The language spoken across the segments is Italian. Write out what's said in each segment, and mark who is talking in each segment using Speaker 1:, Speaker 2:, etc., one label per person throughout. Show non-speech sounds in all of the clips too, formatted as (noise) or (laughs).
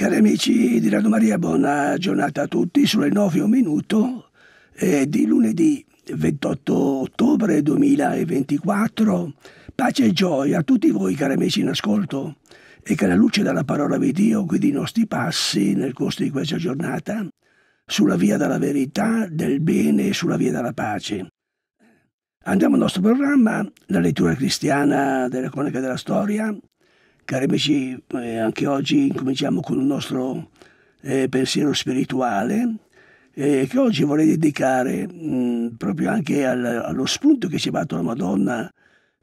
Speaker 1: Cari amici di Radio Maria, buona giornata a tutti. Sulle 9 un minuto eh, di lunedì 28 ottobre 2024. Pace e gioia a tutti voi, cari amici in ascolto, e che la luce della parola di Dio guidi i nostri passi nel corso di questa giornata sulla via della verità, del bene e sulla via della pace. Andiamo al nostro programma, la lettura cristiana della cronaca della storia, Cari amici, eh, anche oggi incominciamo con il nostro eh, pensiero spirituale eh, che oggi vorrei dedicare mh, proprio anche al, allo spunto che ci ha dato la Madonna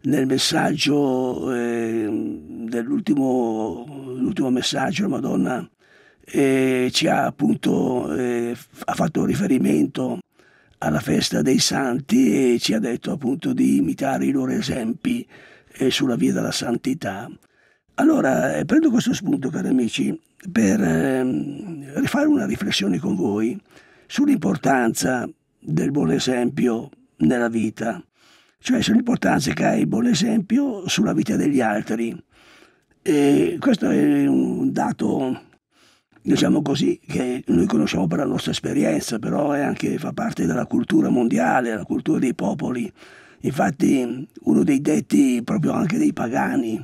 Speaker 1: nel messaggio eh, dell'ultimo l'ultimo messaggio la Madonna eh, ci ha appunto eh, ha fatto riferimento alla festa dei santi e ci ha detto appunto di imitare i loro esempi sulla via della santità. Allora, eh, prendo questo spunto, cari amici, per eh, fare una riflessione con voi sull'importanza del buon esempio nella vita, cioè sull'importanza che ha il buon esempio sulla vita degli altri. E questo è un dato, diciamo così, che noi conosciamo per la nostra esperienza, però anche, fa parte della cultura mondiale, la cultura dei popoli. Infatti uno dei detti proprio anche dei pagani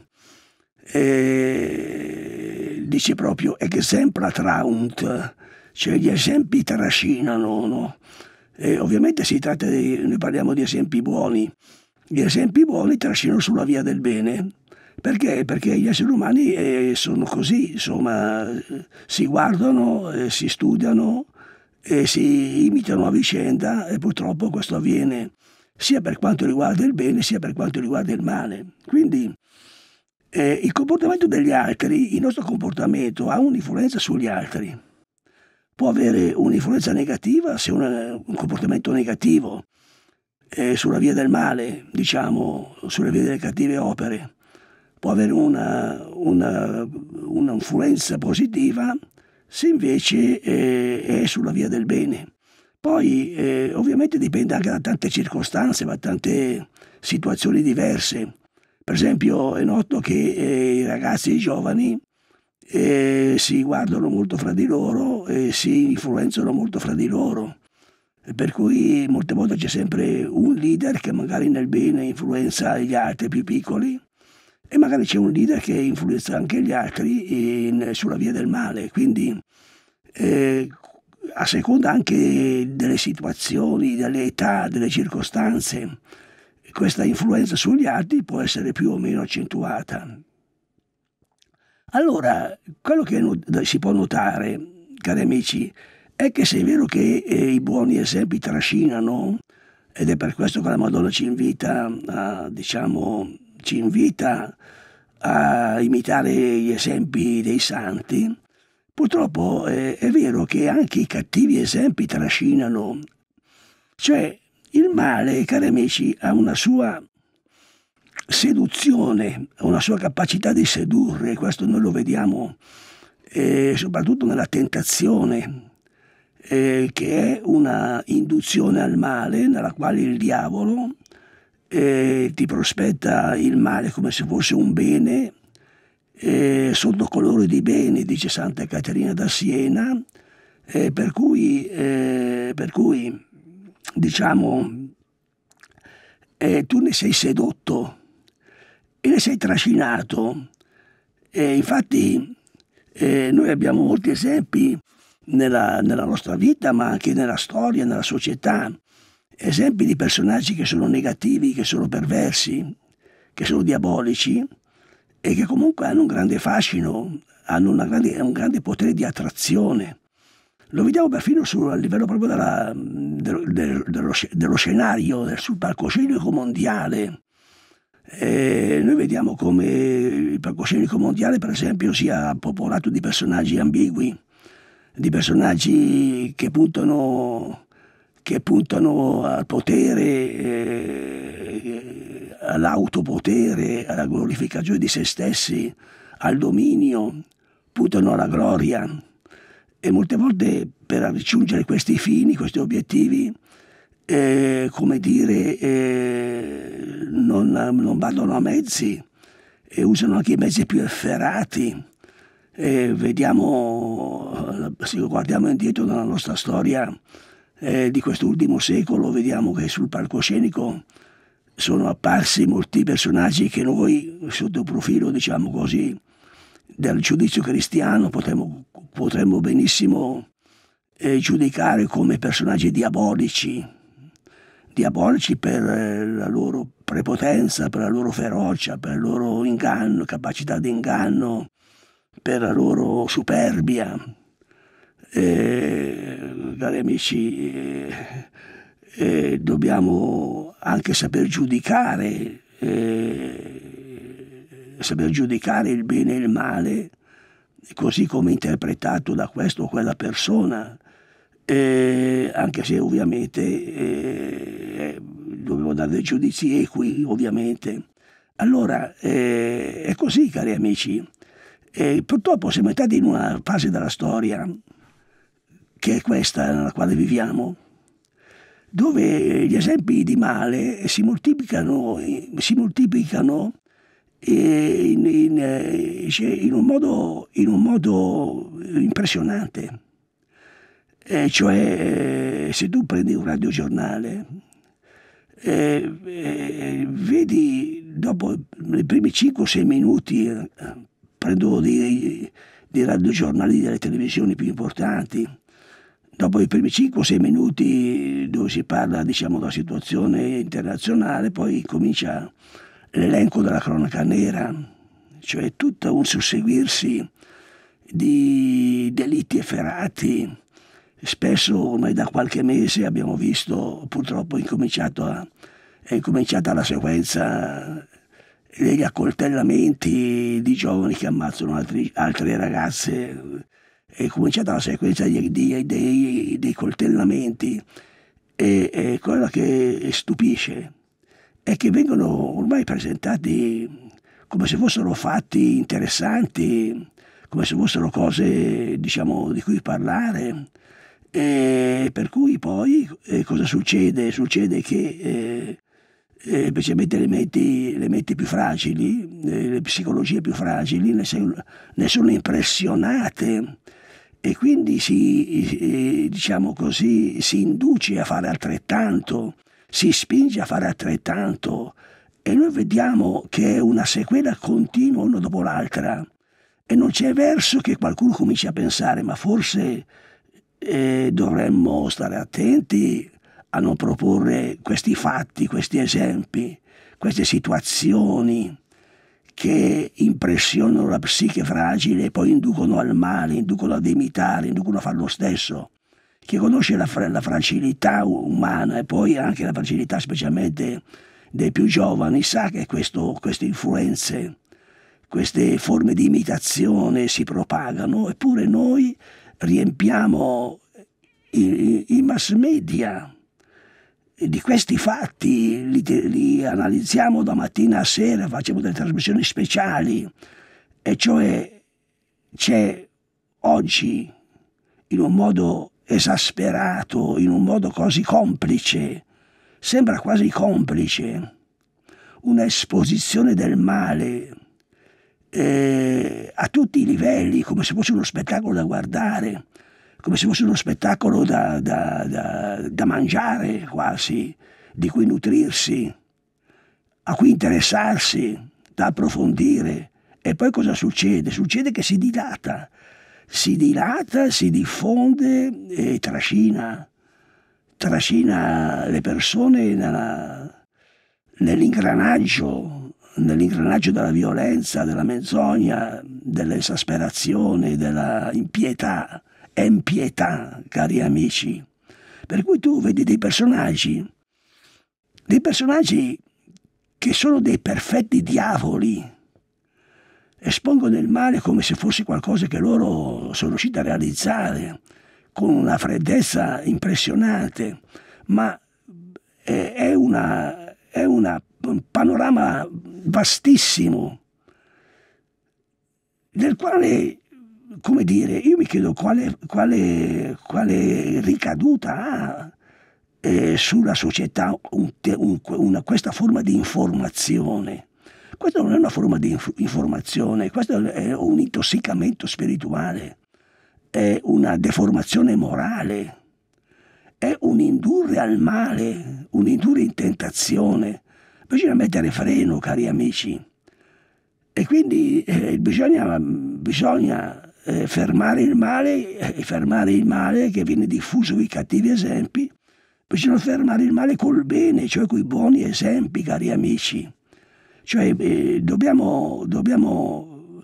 Speaker 1: eh, dice proprio exempla traunt, cioè gli esempi trascinano, no? E ovviamente si tratta di, noi parliamo di esempi buoni, gli esempi buoni trascinano sulla via del bene, perché? Perché gli esseri umani eh, sono così, insomma, si guardano, eh, si studiano e si imitano a vicenda e purtroppo questo avviene sia per quanto riguarda il bene sia per quanto riguarda il male. Quindi eh, il comportamento degli altri, il nostro comportamento ha un'influenza sugli altri. Può avere un'influenza negativa se una, un comportamento negativo eh, sulla via del male, diciamo, sulla via delle cattive opere. Può avere un'influenza positiva se invece eh, è sulla via del bene. Poi eh, ovviamente dipende anche da tante circostanze, da tante situazioni diverse. Per esempio è noto che eh, i ragazzi giovani eh, si guardano molto fra di loro e si influenzano molto fra di loro. Per cui molte volte c'è sempre un leader che magari nel bene influenza gli altri più piccoli e magari c'è un leader che influenza anche gli altri in, sulla via del male. Quindi eh, a seconda anche delle situazioni, delle età, delle circostanze, questa influenza sugli altri può essere più o meno accentuata. Allora, quello che si può notare, cari amici, è che se è vero che eh, i buoni esempi trascinano, ed è per questo che la Madonna ci invita a, diciamo, ci invita a imitare gli esempi dei santi, purtroppo eh, è vero che anche i cattivi esempi trascinano. Cioè, il male, cari amici, ha una sua seduzione, una sua capacità di sedurre, questo noi lo vediamo eh, soprattutto nella tentazione, eh, che è una induzione al male nella quale il diavolo eh, ti prospetta il male come se fosse un bene, eh, sotto colore di bene, dice Santa Caterina da Siena, eh, per cui, eh, per cui diciamo, eh, tu ne sei sedotto e ne sei trascinato. E infatti eh, noi abbiamo molti esempi nella, nella nostra vita, ma anche nella storia, nella società, esempi di personaggi che sono negativi, che sono perversi, che sono diabolici e che comunque hanno un grande fascino, hanno grande, un grande potere di attrazione. Lo vediamo perfino sul, a livello proprio della, dello, dello, dello, scenario, sul palcoscenico mondiale. E noi vediamo come il palcoscenico mondiale, per esempio, sia popolato di personaggi ambigui, di personaggi che puntano, che puntano al potere, eh, all'autopotere, alla glorificazione di se stessi, al dominio, puntano alla gloria e molte volte per raggiungere questi fini, questi obiettivi, eh, come dire, eh, non, non, vanno a mezzi e usano anche i mezzi più efferati. Eh, vediamo, se guardiamo indietro nella nostra storia eh, di quest'ultimo secolo, vediamo che sul palcoscenico sono apparsi molti personaggi che noi, sotto il profilo, diciamo così, del giudizio cristiano, potremmo, potremmo benissimo eh, giudicare come personaggi diabolici, diabolici per eh, la loro prepotenza, per la loro ferocia, per il loro inganno, capacità di inganno, per la loro superbia. Eh, cari amici, eh, eh, dobbiamo anche saper giudicare, saper giudicare il bene e il male, così come interpretato da questo o quella persona, eh, anche se ovviamente eh, dovevo dare dei giudizi equi, ovviamente. Allora, eh, è così, cari amici. Purtroppo siamo entrati in una fase della storia, che è questa nella quale viviamo, dove gli esempi di male si moltiplicano, si moltiplicano in, in, in, un modo, in, un modo, impressionante. E cioè, se tu prendi un radiogiornale, eh, eh, vedi dopo i primi 5-6 minuti, eh, prendo dei, dei radiogiornali delle televisioni più importanti, dopo i primi 5-6 minuti dove si parla diciamo, della situazione internazionale, poi comincia l'elenco della cronaca nera, cioè tutto un susseguirsi di delitti efferati. Spesso ormai da qualche mese abbiamo visto, purtroppo a, è incominciata la sequenza degli accoltellamenti di giovani che ammazzano altri, altre ragazze è cominciata la sequenza dei, coltellamenti e, e quello che stupisce è che vengono ormai presentati come se fossero fatti interessanti, come se fossero cose diciamo, di cui parlare. E per cui poi eh, cosa succede? Succede che eh, eh, specialmente le menti, le menti, più fragili, eh, le psicologie più fragili ne, ne sono impressionate e quindi si, diciamo così, si induce a fare altrettanto, si spinge a fare altrettanto e noi vediamo che è una sequela continua una dopo l'altra e non c'è verso che qualcuno cominci a pensare ma forse eh, dovremmo stare attenti a non proporre questi fatti, questi esempi, queste situazioni che impressionano la psiche fragile e poi inducono al male, inducono ad imitare, inducono a fare lo stesso. Chi conosce la, la fragilità umana e poi anche la fragilità specialmente dei più giovani sa che questo, queste influenze, queste forme di imitazione si propagano, eppure noi riempiamo i, i mass media. Di questi fatti li, li, analizziamo da mattina a sera, facciamo delle trasmissioni speciali, e cioè c'è oggi in un modo esasperato, in un modo quasi complice, sembra quasi complice, un'esposizione del male eh, a tutti i livelli, come se fosse uno spettacolo da guardare, come se fosse uno spettacolo da, da, da, da mangiare quasi, di cui nutrirsi, a cui interessarsi, da approfondire. E poi cosa succede? Succede che si dilata, si dilata, si diffonde e trascina, trascina le persone nella, nell'ingranaggio, nell'ingranaggio della violenza, della menzogna, dell'esasperazione, della impietà empietà, cari amici. Per cui tu vedi dei personaggi, dei personaggi che sono dei perfetti diavoli, espongono il male come se fosse qualcosa che loro sono riusciti a realizzare, con una freddezza impressionante, ma è, una, è una, un panorama vastissimo, nel quale come dire, io mi chiedo quale, quale, quale ricaduta ha eh, sulla società un, un, una, questa forma di informazione, Questa non è una forma di inf- informazione, questo è un intossicamento spirituale, è una deformazione morale, è un indurre al male, un indurre in tentazione. Bisogna mettere freno, cari amici. E quindi eh, bisogna, bisogna eh, fermare il male, eh, fermare il male che viene diffuso con i cattivi esempi, bisogna fermare il male col bene, cioè con i buoni esempi, cari amici. Cioè eh, dobbiamo, dobbiamo,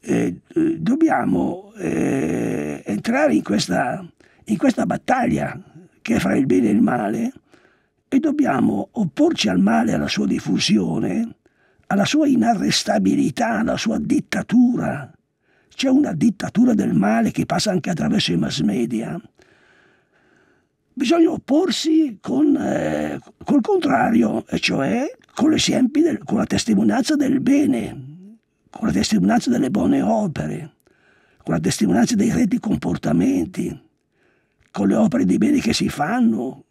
Speaker 1: eh, dobbiamo eh, entrare in questa, in questa battaglia che è fra il bene e il male e dobbiamo opporci al male, alla sua diffusione, alla sua inarrestabilità, alla sua dittatura, c'è una dittatura del male che passa anche attraverso i mass media. Bisogna opporsi con, eh, col contrario, e cioè con l'esempio, del, con la testimonianza del bene, con la testimonianza delle buone opere, con la testimonianza dei retti comportamenti, con le opere di bene che si fanno,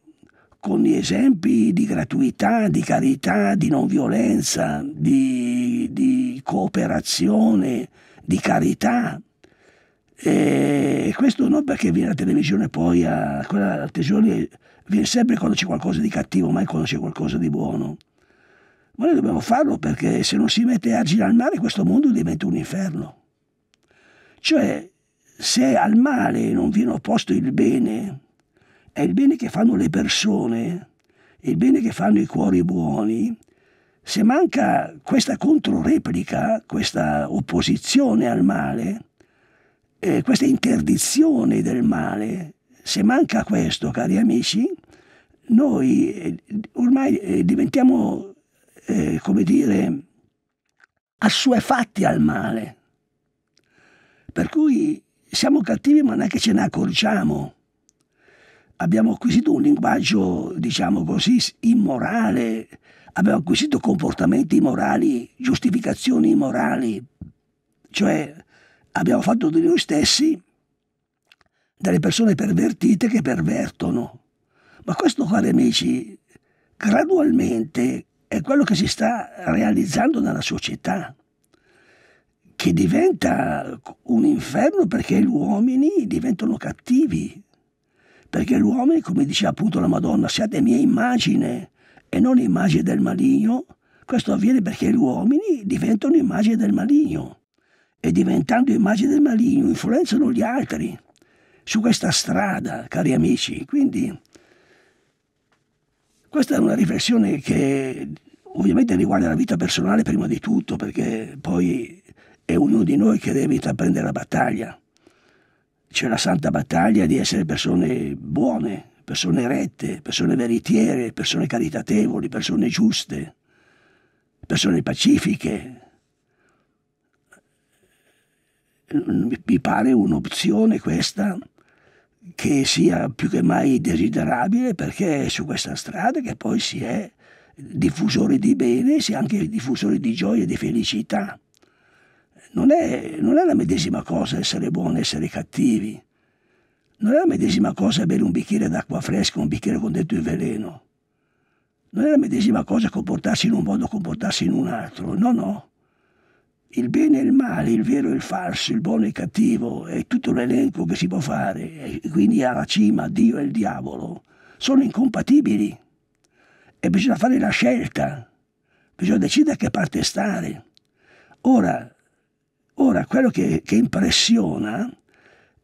Speaker 1: con gli esempi di gratuità, di carità, di non violenza, di, di cooperazione, di carità. E questo non perché viene la televisione poi a quella la televisione viene sempre quando c'è qualcosa di cattivo, mai quando c'è qualcosa di buono. Ma noi dobbiamo farlo perché se non si mette argine al mare questo mondo diventa un inferno. Cioè, se al male non viene opposto il bene, è il bene che fanno le persone, il bene che fanno i cuori buoni, se manca questa controreplica, questa opposizione al male, eh, questa interdizione del male, se manca questo, cari amici, noi eh, ormai eh, diventiamo, eh, come dire, assuefatti al male. Per cui siamo cattivi ma neanche ce ne accorgiamo. Abbiamo acquisito un linguaggio, diciamo così, immorale, abbiamo acquisito comportamenti immorali, giustificazioni immorali, cioè abbiamo fatto di noi stessi delle persone pervertite che pervertono. Ma questo, cari amici, gradualmente è quello che si sta realizzando nella società, che diventa un inferno perché gli uomini diventano cattivi, perché gli uomini, come dice appunto la Madonna, siate mia immagine, e non immagine del maligno, questo avviene perché gli uomini diventano immagine del maligno. E diventando immagine del maligno influenzano gli altri su questa strada, cari amici. Quindi questa è una riflessione che ovviamente riguarda la vita personale prima di tutto, perché poi è ognuno di noi che deve intraprendere la battaglia. C'è la santa battaglia di essere persone buone, persone rette, persone veritiere, persone caritatevoli, persone giuste, persone pacifiche. Mi pare un'opzione questa che sia più che mai desiderabile perché è su questa strada che poi si è diffusori di bene, si è anche diffusori di gioia e di felicità. Non è, non è la medesima cosa essere buoni, essere cattivi non è la medesima cosa bere un bicchiere d'acqua fresca o un bicchiere con dentro il veleno. Non è la medesima cosa comportarsi in un modo o comportarsi in un altro. No, no. Il bene e il male, il vero e il falso, il buono e il cattivo, è tutto l'elenco che si può fare, e quindi alla cima Dio e il diavolo, sono incompatibili. E bisogna fare la scelta, bisogna decidere che parte stare. Ora, ora quello che, che impressiona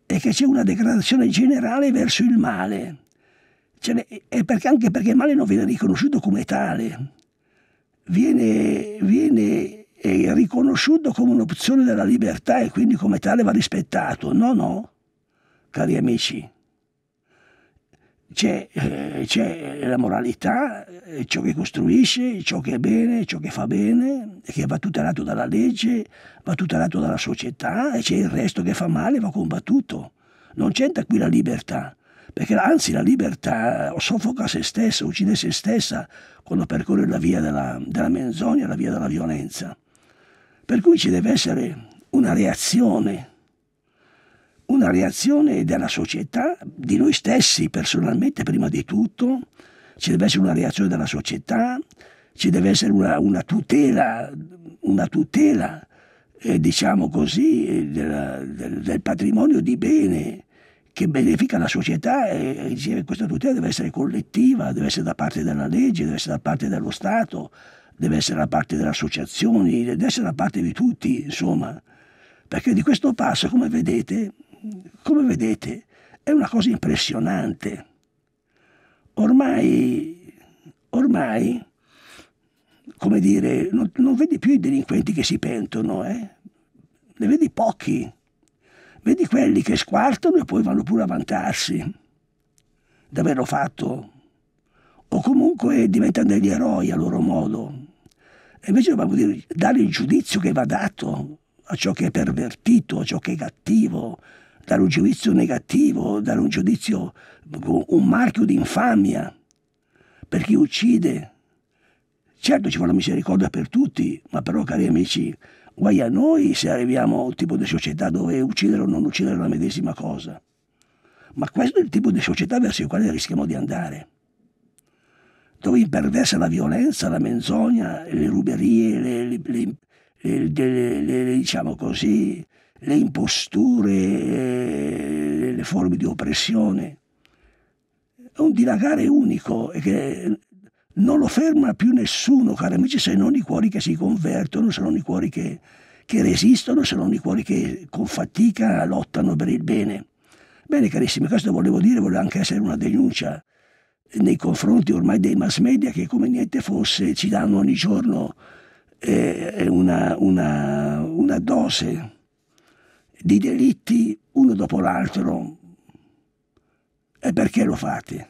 Speaker 1: è che c'è una degradazione generale verso il male. Cioè, perché, anche perché il male non viene riconosciuto come tale, viene, viene riconosciuto come un'opzione della libertà e quindi come tale va rispettato. No, no, cari amici c'è, eh, c'è, la moralità, eh, ciò che costruisce, ciò che è bene, ciò che fa bene, che va tutelato dalla legge, va tutelato dalla società e c'è il resto che fa male, va combattuto. Non c'entra qui la libertà, perché anzi la libertà soffoca se stessa, uccide se stessa quando percorre la via della, della menzogna, la via della violenza. Per cui ci deve essere una reazione una reazione della società, di noi stessi personalmente prima di tutto, ci deve essere una reazione della società, ci deve essere una, una tutela, una tutela eh, diciamo così, del, del, del, patrimonio di bene che benefica la società e, e questa tutela deve essere collettiva, deve essere da parte della legge, deve essere da parte dello Stato, deve essere da parte delle associazioni, deve essere da parte di tutti, insomma. Perché di questo passo, come vedete, come vedete, è una cosa impressionante. Ormai, ormai come dire, non, non, vedi più i delinquenti che si pentono, eh? ne vedi pochi. Vedi quelli che squartano e poi vanno pure a vantarsi d'averlo fatto. O comunque diventano degli eroi a loro modo. E invece dobbiamo dire, dare il giudizio che va dato a ciò che è pervertito, a ciò che è cattivo, dare un giudizio negativo, dare un giudizio, un marchio di infamia per chi uccide, Certo ci vuole misericordia per tutti, ma però cari amici, guai a noi se arriviamo a un tipo di società dove uccidere o non uccidere è la medesima cosa. Ma questo è il tipo di società verso il quale rischiamo di andare. Dove imperversa la violenza, la menzogna, le ruberie, le, le, le, diciamo così, le imposture, le forme di oppressione. È un dilagare unico e che non lo ferma più nessuno, cari amici, se non i cuori che si convertono, se non i cuori che, che resistono, se non i cuori che con fatica lottano per il bene. Bene, carissimi, questo volevo dire, voleva anche essere una denuncia nei confronti ormai dei mass media che come niente fosse ci danno ogni giorno eh, una, una, una dose di delitti uno dopo l'altro. E perché lo fate?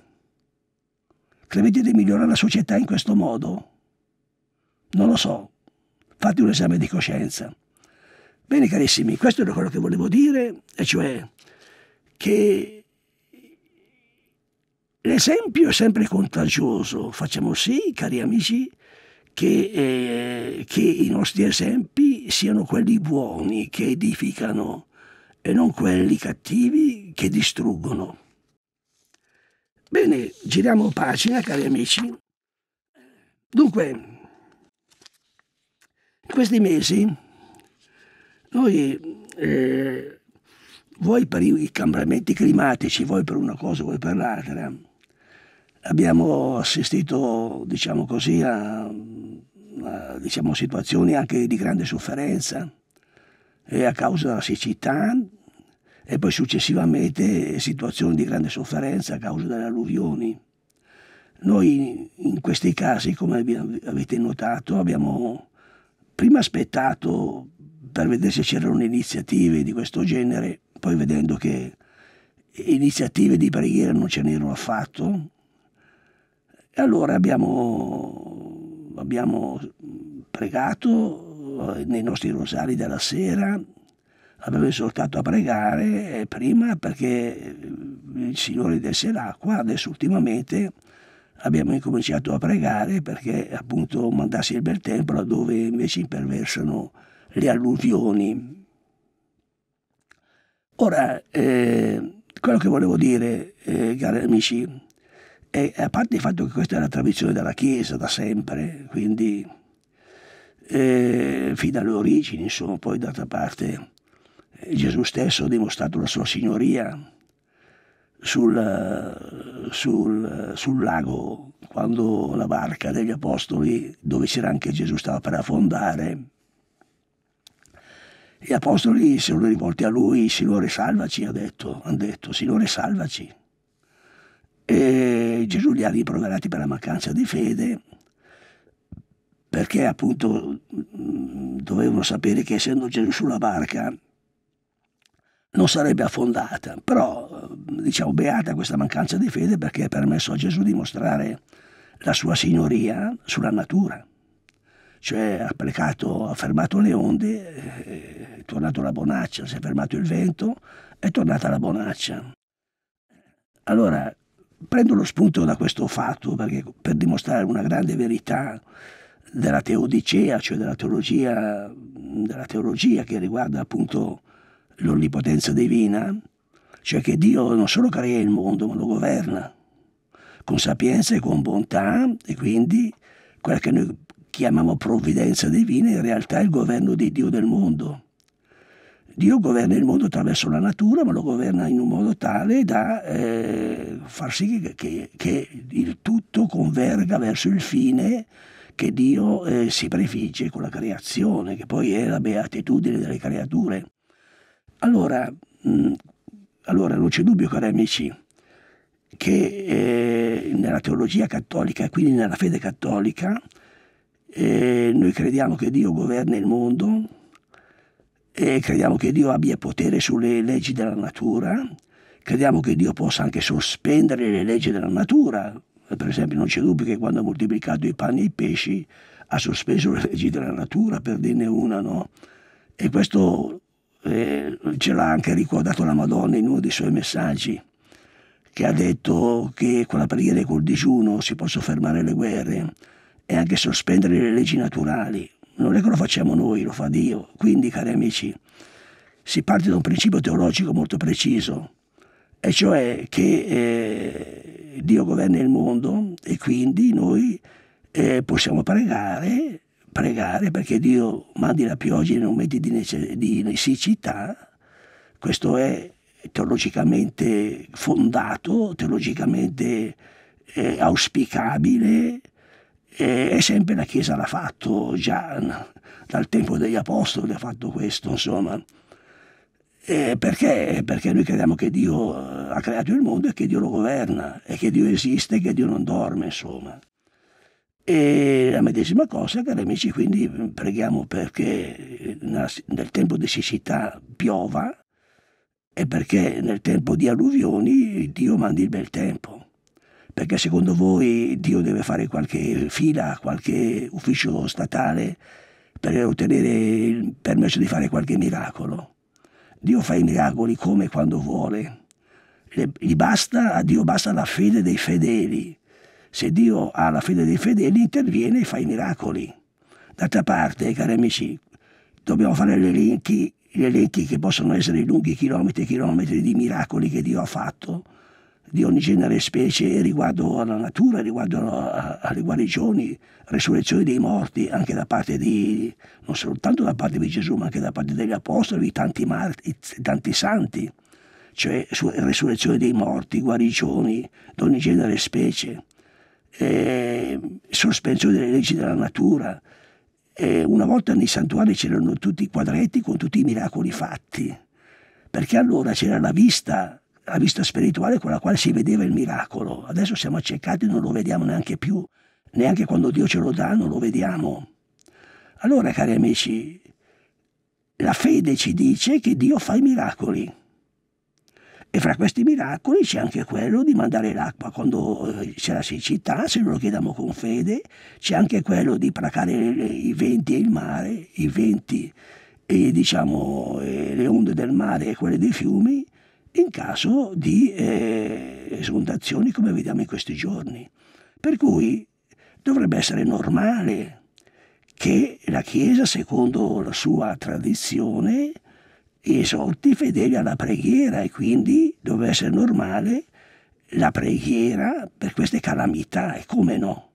Speaker 1: Credete di migliorare la società in questo modo? Non lo so. Fate un esame di coscienza. Bene carissimi, questo era quello che volevo dire, e cioè che l'esempio è sempre contagioso. Facciamo sì, cari amici, che, eh, che i nostri esempi siano quelli buoni, che edificano, e non quelli cattivi che distruggono. Bene, giriamo pagina, cari amici. Dunque, in questi mesi noi, eh, vuoi per i cambiamenti climatici, vuoi per una cosa, vuoi per l'altra, abbiamo assistito, diciamo così, a, a diciamo, situazioni anche di grande sofferenza e a causa della siccità e poi successivamente situazioni di grande sofferenza a causa delle alluvioni. Noi in questi casi, come avete notato, abbiamo prima aspettato per vedere se c'erano iniziative di questo genere, poi vedendo che iniziative di preghiera non ce n'erano affatto, e allora abbiamo, abbiamo pregato nei nostri rosari della sera, avevo esortato a pregare prima perché il Signore desse l'acqua, adesso ultimamente abbiamo incominciato a pregare perché appunto mandassi il bel tempo laddove invece imperversano le alluvioni. Ora, eh, quello che volevo dire, eh, cari amici, è a parte il fatto che questa è la tradizione della Chiesa da sempre, quindi eh, fin dalle origini, insomma, poi d'altra parte Gesù stesso ha dimostrato la sua signoria sul, sul, sul, lago quando la barca degli apostoli dove c'era anche Gesù stava per affondare. Gli apostoli si sono rivolti a lui Signore salvaci ha detto, hanno detto Signore salvaci e Gesù li ha rimproverati per la mancanza di fede perché appunto dovevano sapere che essendo Gesù sulla barca non sarebbe affondata, però diciamo beata questa mancanza di fede perché ha permesso a Gesù di mostrare la sua signoria sulla natura, cioè ha plecato, ha fermato le onde, è tornato la bonaccia, si è fermato il vento, è tornata la bonaccia. Allora, prendo lo spunto da questo fatto perché, per dimostrare una grande verità della teodicea, cioè della teologia, della teologia che riguarda appunto l'onnipotenza divina, cioè che Dio non solo crea il mondo, ma lo governa con sapienza e con bontà e quindi quella che noi chiamiamo provvidenza divina, in realtà è il governo di Dio del mondo. Dio governa il mondo attraverso la natura, ma lo governa in un modo tale da eh, far sì che, che, il tutto converga verso il fine che Dio eh, si prefigge con la creazione, che poi è la beatitudine delle creature. Allora, mh, allora non c'è dubbio, cari amici, che eh, nella teologia cattolica e quindi nella fede cattolica eh, noi crediamo che Dio governa il mondo e crediamo che Dio abbia potere sulle leggi della natura, crediamo che Dio possa anche sospendere le leggi della natura. Per esempio non c'è dubbio che quando ha moltiplicato i panni e i pesci ha sospeso le leggi della natura, per dirne una, no? E questo eh, ce l'ha anche ricordato la Madonna in uno dei suoi messaggi che ha detto che con la preghiera e col digiuno si possono fermare le guerre e anche sospendere le leggi naturali. Non è che lo facciamo noi, lo fa Dio. Quindi, cari amici, si parte da un principio teologico molto preciso, e cioè che eh, Dio governa il mondo e quindi noi eh, possiamo pregare, pregare perché Dio mandi la pioggia in momenti di, di siccità. Questo è teologicamente fondato, teologicamente eh, auspicabile, e sempre la Chiesa l'ha fatto, già dal tempo degli Apostoli ha fatto questo, insomma. Eh, perché? Perché noi crediamo che Dio ha creato il mondo e che Dio lo governa, e che Dio esiste e che Dio non dorme, insomma. E la medesima cosa, cari amici, quindi preghiamo perché nel tempo di siccità piova, è perché nel tempo di alluvioni Dio mandi il bel tempo. Perché secondo voi Dio deve fare qualche fila, qualche ufficio statale per ottenere il permesso di fare qualche miracolo? Dio fa i miracoli come e quando vuole. Gli basta, a Dio basta la fede dei fedeli. Se Dio ha la fede dei fedeli interviene e fa i miracoli. D'altra parte, cari amici, dobbiamo fare gli elenchi gli elenchi che possono essere lunghi chilometri e chilometri di miracoli che Dio ha fatto, di ogni genere e specie riguardo alla natura, riguardo alle guarigioni, resurrezione dei morti, anche da parte di, non soltanto da parte di Gesù, ma anche da parte degli apostoli, tanti, marti, tanti santi, cioè resurrezione dei morti, guarigioni, di ogni genere e specie, eh, sospensione delle leggi della natura, e una volta nei santuari c'erano tutti i quadretti con tutti i miracoli fatti, perché allora c'era la vista, la vista spirituale con la quale si vedeva il miracolo. Adesso siamo accecati e non lo vediamo neanche più, neanche quando Dio ce lo dà non lo vediamo. Allora, cari amici, la fede ci dice che Dio fa i miracoli. E fra questi miracoli c'è anche quello di mandare l'acqua quando eh, c'è la siccità, se lo chiediamo con fede, c'è anche quello di placare i venti e il mare, i venti e diciamo le onde del mare e quelle dei fiumi, in caso di eh, esondazioni come vediamo in questi giorni. Per cui dovrebbe essere normale che la Chiesa, secondo la sua tradizione, esorti i fedeli alla preghiera e quindi doveva essere normale la preghiera per queste calamità e come no?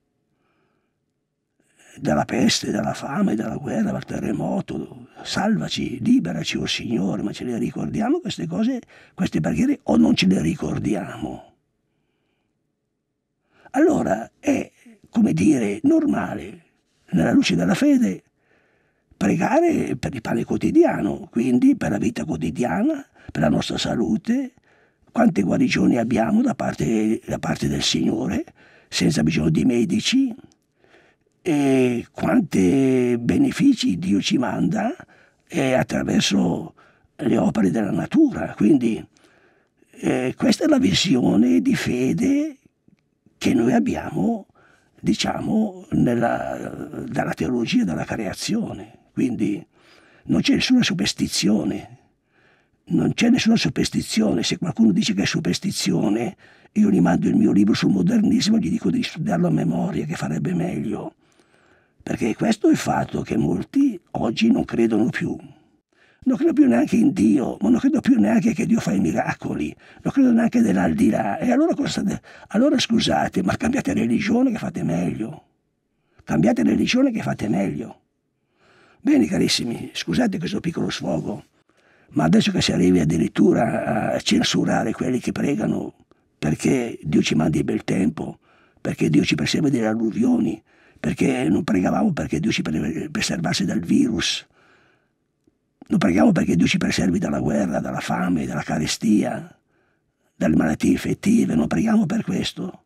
Speaker 1: Dalla peste, dalla fame, dalla guerra, dal terremoto, salvaci, liberaci, oh Signore, ma ce le ricordiamo queste cose, queste preghiere o non ce le ricordiamo? Allora è, come dire, normale, nella luce della fede, pregare per il pane quotidiano, quindi per la vita quotidiana, per la nostra salute, quante guarigioni abbiamo da parte, da parte del Signore, senza bisogno di medici, e quanti benefici Dio ci manda eh, attraverso le opere della natura. Quindi eh, questa è la visione di fede che noi abbiamo, diciamo, nella, dalla teologia della creazione. Quindi non c'è nessuna superstizione, non c'è nessuna superstizione. Se qualcuno dice che è superstizione, io gli mando il mio libro sul modernismo e gli dico di studiarlo a memoria, che farebbe meglio. Perché questo è il fatto che molti oggi non credono più. Non credo più neanche in Dio, ma non credo più neanche che Dio fa i miracoli, non credo neanche dell'aldilà. E allora, allora scusate, ma cambiate religione che fate meglio. cambiate religione che fate meglio. Bene carissimi, scusate questo piccolo sfogo, ma adesso che si arrivi addirittura a censurare quelli che pregano perché Dio ci mandi il bel tempo, perché Dio ci preserva dalle alluvioni, perché non pregavamo perché Dio ci preservasse dal virus, non preghiamo perché Dio ci preservi dalla guerra, dalla fame, dalla carestia, dalle malattie infettive, non preghiamo per questo.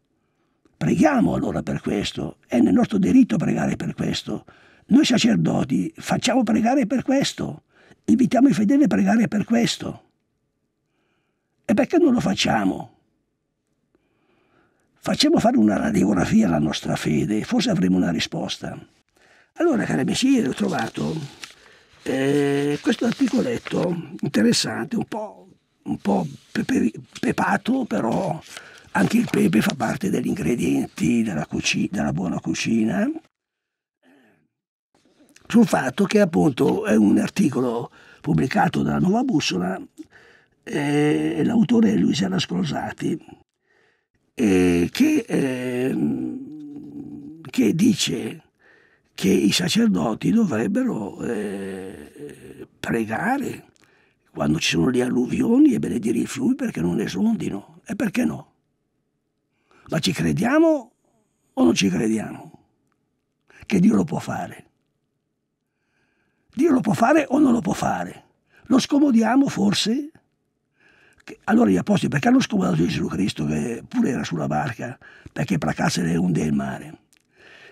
Speaker 1: Preghiamo allora per questo, è nel nostro diritto pregare per questo. Noi sacerdoti facciamo pregare per questo, invitiamo i fedeli a pregare per questo. E perché non lo facciamo? Facciamo fare una radiografia alla nostra fede, forse avremo una risposta. Allora, cari amici, ho trovato eh, questo articoletto interessante, un po', un po pepe, pepato, però anche il pepe fa parte degli ingredienti della, cucina, della buona cucina, sul fatto che appunto è un articolo pubblicato dalla Nuova Bussola, eh, l'autore è Luisella Scrosati, eh, che, eh, che, dice che i sacerdoti dovrebbero eh, pregare quando ci sono le alluvioni e benedire i fiumi perché non esondino. E perché no? Ma ci crediamo o non ci crediamo? Che Dio lo può fare? Dio lo può fare o non lo può fare? Lo scomodiamo forse? Allora gli apostoli perché hanno scomodato Gesù Cristo che pure era sulla barca perché placasse le onde del mare?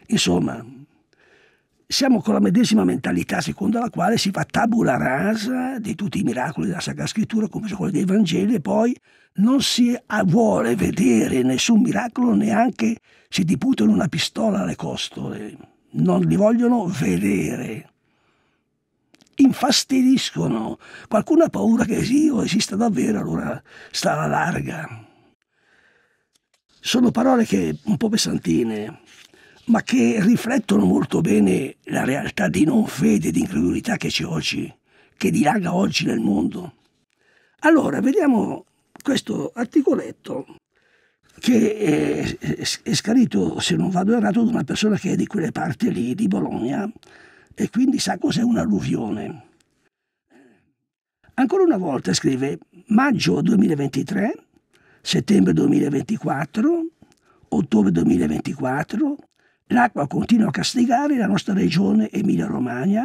Speaker 1: Insomma siamo con la medesima mentalità secondo la quale si fa tabula rasa di tutti i miracoli della Sacra Scrittura, come quelli dei Vangeli, e poi non si vuole vedere nessun miracolo, neanche si diputano una pistola alle costole, non li vogliono vedere infastidiscono. Qualcuno ha paura che Dio esista davvero, allora sta alla larga. Sono parole che un po' pesantine, ma che riflettono molto bene la realtà di non fede e di incredulità che c'è oggi, che dilaga oggi nel mondo. Allora, vediamo questo articoletto che è, è, scritto, se non vado errato, da una persona che è di quelle parti lì, di Bologna, e quindi sa cos'è un'alluvione. Ancora una volta scrive maggio 2023, settembre 2024, ottobre 2024, l'acqua continua a castigare la nostra regione Emilia-Romagna,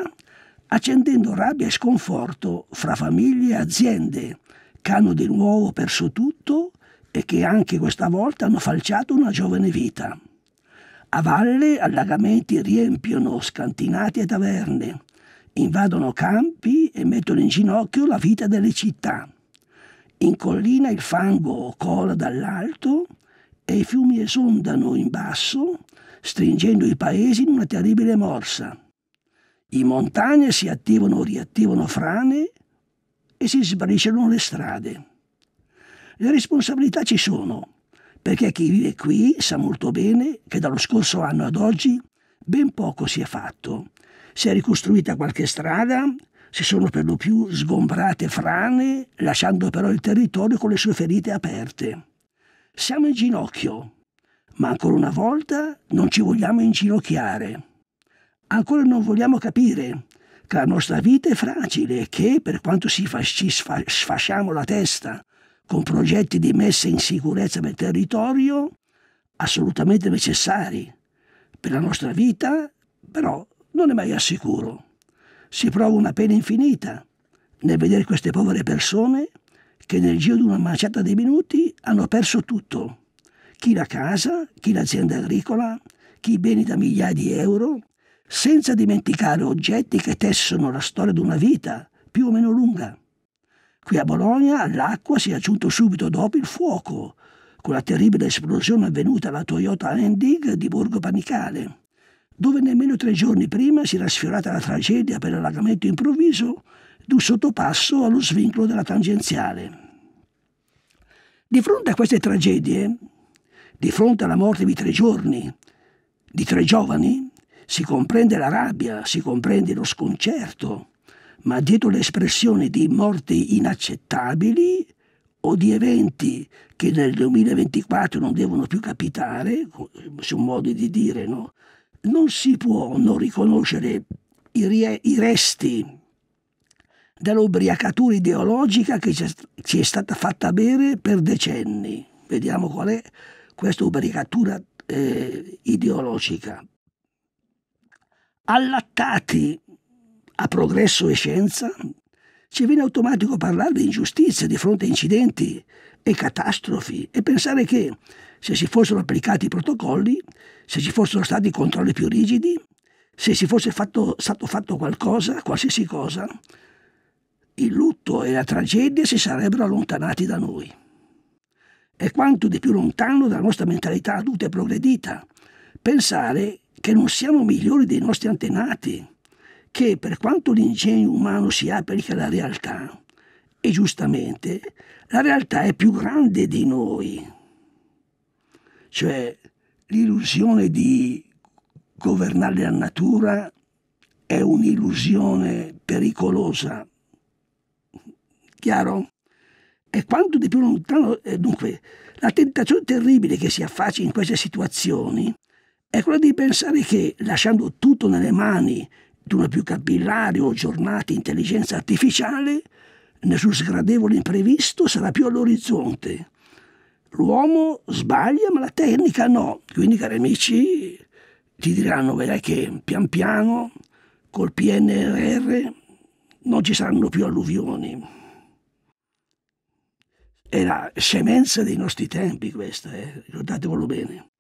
Speaker 1: accendendo rabbia e sconforto fra famiglie e aziende che hanno di nuovo perso tutto e che anche questa volta hanno falciato una giovane vita. A valle allagamenti riempiono scantinati e taverne, invadono campi e mettono in ginocchio la vita delle città. In collina il fango cola dall'alto e i fiumi esondano in basso, stringendo i paesi in una terribile morsa. In montagne si attivano o riattivano frane e si sbriciolano le strade. Le responsabilità ci sono, perché chi vive qui sa molto bene che dallo scorso anno ad oggi ben poco si è fatto. Si è ricostruita qualche strada, si sono per lo più sgombrate frane, lasciando però il territorio con le sue ferite aperte. Siamo in ginocchio, ma ancora una volta non ci vogliamo inginocchiare. Ancora non vogliamo capire che la nostra vita è fragile e che, per quanto ci sfasciamo la testa con progetti di messa in sicurezza del territorio assolutamente necessari per la nostra vita, però non è mai al sicuro. Si prova una pena infinita nel vedere queste povere persone che nel giro di una manciata di minuti hanno perso tutto. Chi la casa, chi l'azienda agricola, chi i beni da migliaia di euro, senza dimenticare oggetti che tessono la storia di una vita più o meno lunga. Qui a Bologna all'acqua si è aggiunto subito dopo il fuoco, con la terribile esplosione avvenuta alla Toyota Ending di Borgo Panicale, dove nemmeno tre giorni prima si era sfiorata la tragedia per l'allagamento improvviso di un sottopasso allo svincolo della tangenziale. Di fronte a queste tragedie, di fronte alla morte di tre giorni, di tre giovani, si comprende la rabbia, si comprende lo sconcerto, ma dietro l'espressione di morti inaccettabili o di eventi che nel 2024 non devono più capitare, su un modo di dire, no? non si può non riconoscere i, i resti dell'ubriacatura ideologica che ci è stata fatta bere per decenni. Vediamo qual è questa ubriacatura eh, ideologica. Allattati a progresso e scienza, ci viene automatico parlare di ingiustizia di fronte a incidenti e catastrofi e pensare che se si fossero applicati i protocolli, se ci fossero stati controlli più rigidi, se si fosse fatto, stato fatto qualcosa, qualsiasi cosa, il lutto e la tragedia si sarebbero allontanati da noi. E quanto di più lontano dalla nostra mentalità adulta e progredita pensare che non siamo migliori dei nostri antenati, che per quanto l'ingegno umano si applica alla realtà, e giustamente la realtà è più grande di noi, cioè l'illusione di governare la natura è un'illusione pericolosa. Chiaro? E quanto di più lontano, eh, dunque, la tentazione terribile che si affaccia in queste situazioni è quella di pensare che, lasciando tutto nelle mani di una più capillare o giornata intelligenza artificiale, nessun sgradevole imprevisto sarà più all'orizzonte L'uomo sbaglia, ma la tecnica no. Quindi, cari amici, ti diranno, vedrai che pian piano col PNRR non ci saranno più alluvioni. È la semenza dei nostri tempi questa, eh? ricordatevelo bene.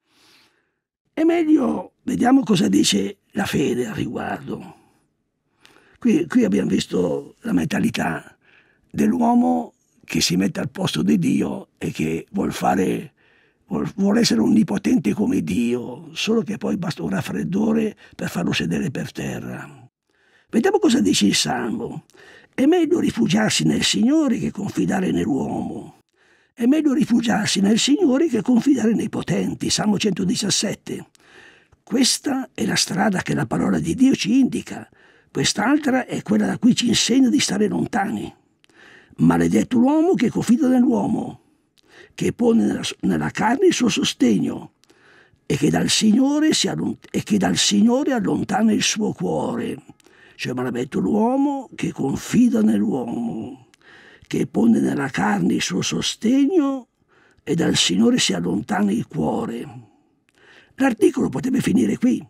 Speaker 1: È meglio, vediamo cosa dice la fede al riguardo. Qui, qui abbiamo visto la mentalità dell'uomo che si mette al posto di Dio e che vuol fare vuol, vuol essere onnipotente come Dio, solo che poi basta un raffreddore per farlo sedere per terra. Vediamo cosa dice il Salmo. È meglio rifugiarsi nel Signore che confidare nell'uomo. È meglio rifugiarsi nel Signore che confidare nei potenti. Salmo 117. Questa è la strada che la parola di Dio ci indica. Quest'altra è quella da cui ci insegna di stare lontani. Maledetto l'uomo che confida nell'uomo, che pone nella, carne il suo sostegno e che, dal Signore che dal Signore allontana il suo cuore. Cioè maledetto l'uomo che confida nell'uomo, che pone nella carne il suo sostegno e dal Signore si allontana il cuore. L'articolo potrebbe finire qui,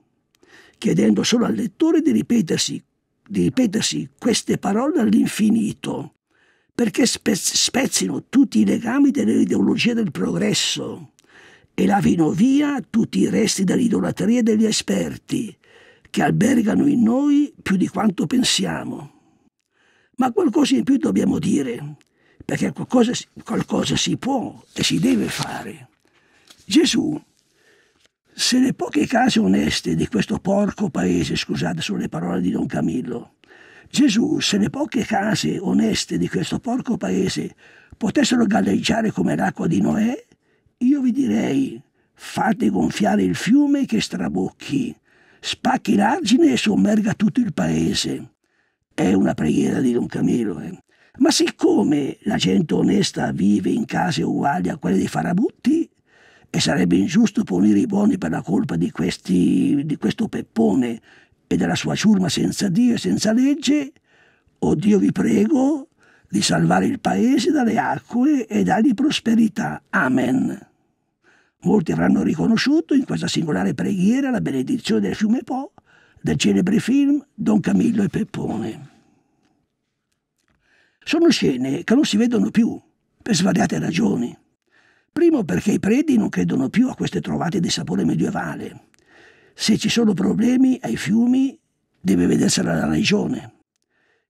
Speaker 1: chiedendo solo al lettore di ripetersi, di ripetersi queste parole all'infinito, perché spezzino tutti i legami dell'ideologia del progresso e lavino via tutti i resti dell'idolatria degli esperti, che albergano in noi più di quanto pensiamo. Ma qualcosa in più dobbiamo dire, perché qualcosa, qualcosa si può e si deve fare. Gesù, se le poche case oneste di questo porco paese, scusate sulle parole di Don Camillo, Gesù, se le poche case oneste di questo porco paese potessero galleggiare come l'acqua di Noè, io vi direi fate gonfiare il fiume che strabocchi, spacchi l'argine e sommerga tutto il paese. È una preghiera di Don Camillo. Eh. Ma siccome la gente onesta vive in case uguali a quelle dei farabutti, e sarebbe ingiusto punire i buoni per la colpa di, questi, di questo peppone e della sua ciurma senza Dio e senza legge, o Dio vi prego di salvare il paese dalle acque e dargli prosperità. Amen. Molti avranno riconosciuto in questa singolare preghiera la benedizione del fiume Po del celebre film Don Camillo e Peppone. Sono scene che non si vedono più, per svariate ragioni. Primo perché i preti non credono più a queste trovate di sapore medievale se ci sono problemi ai fiumi deve vedersela la religione.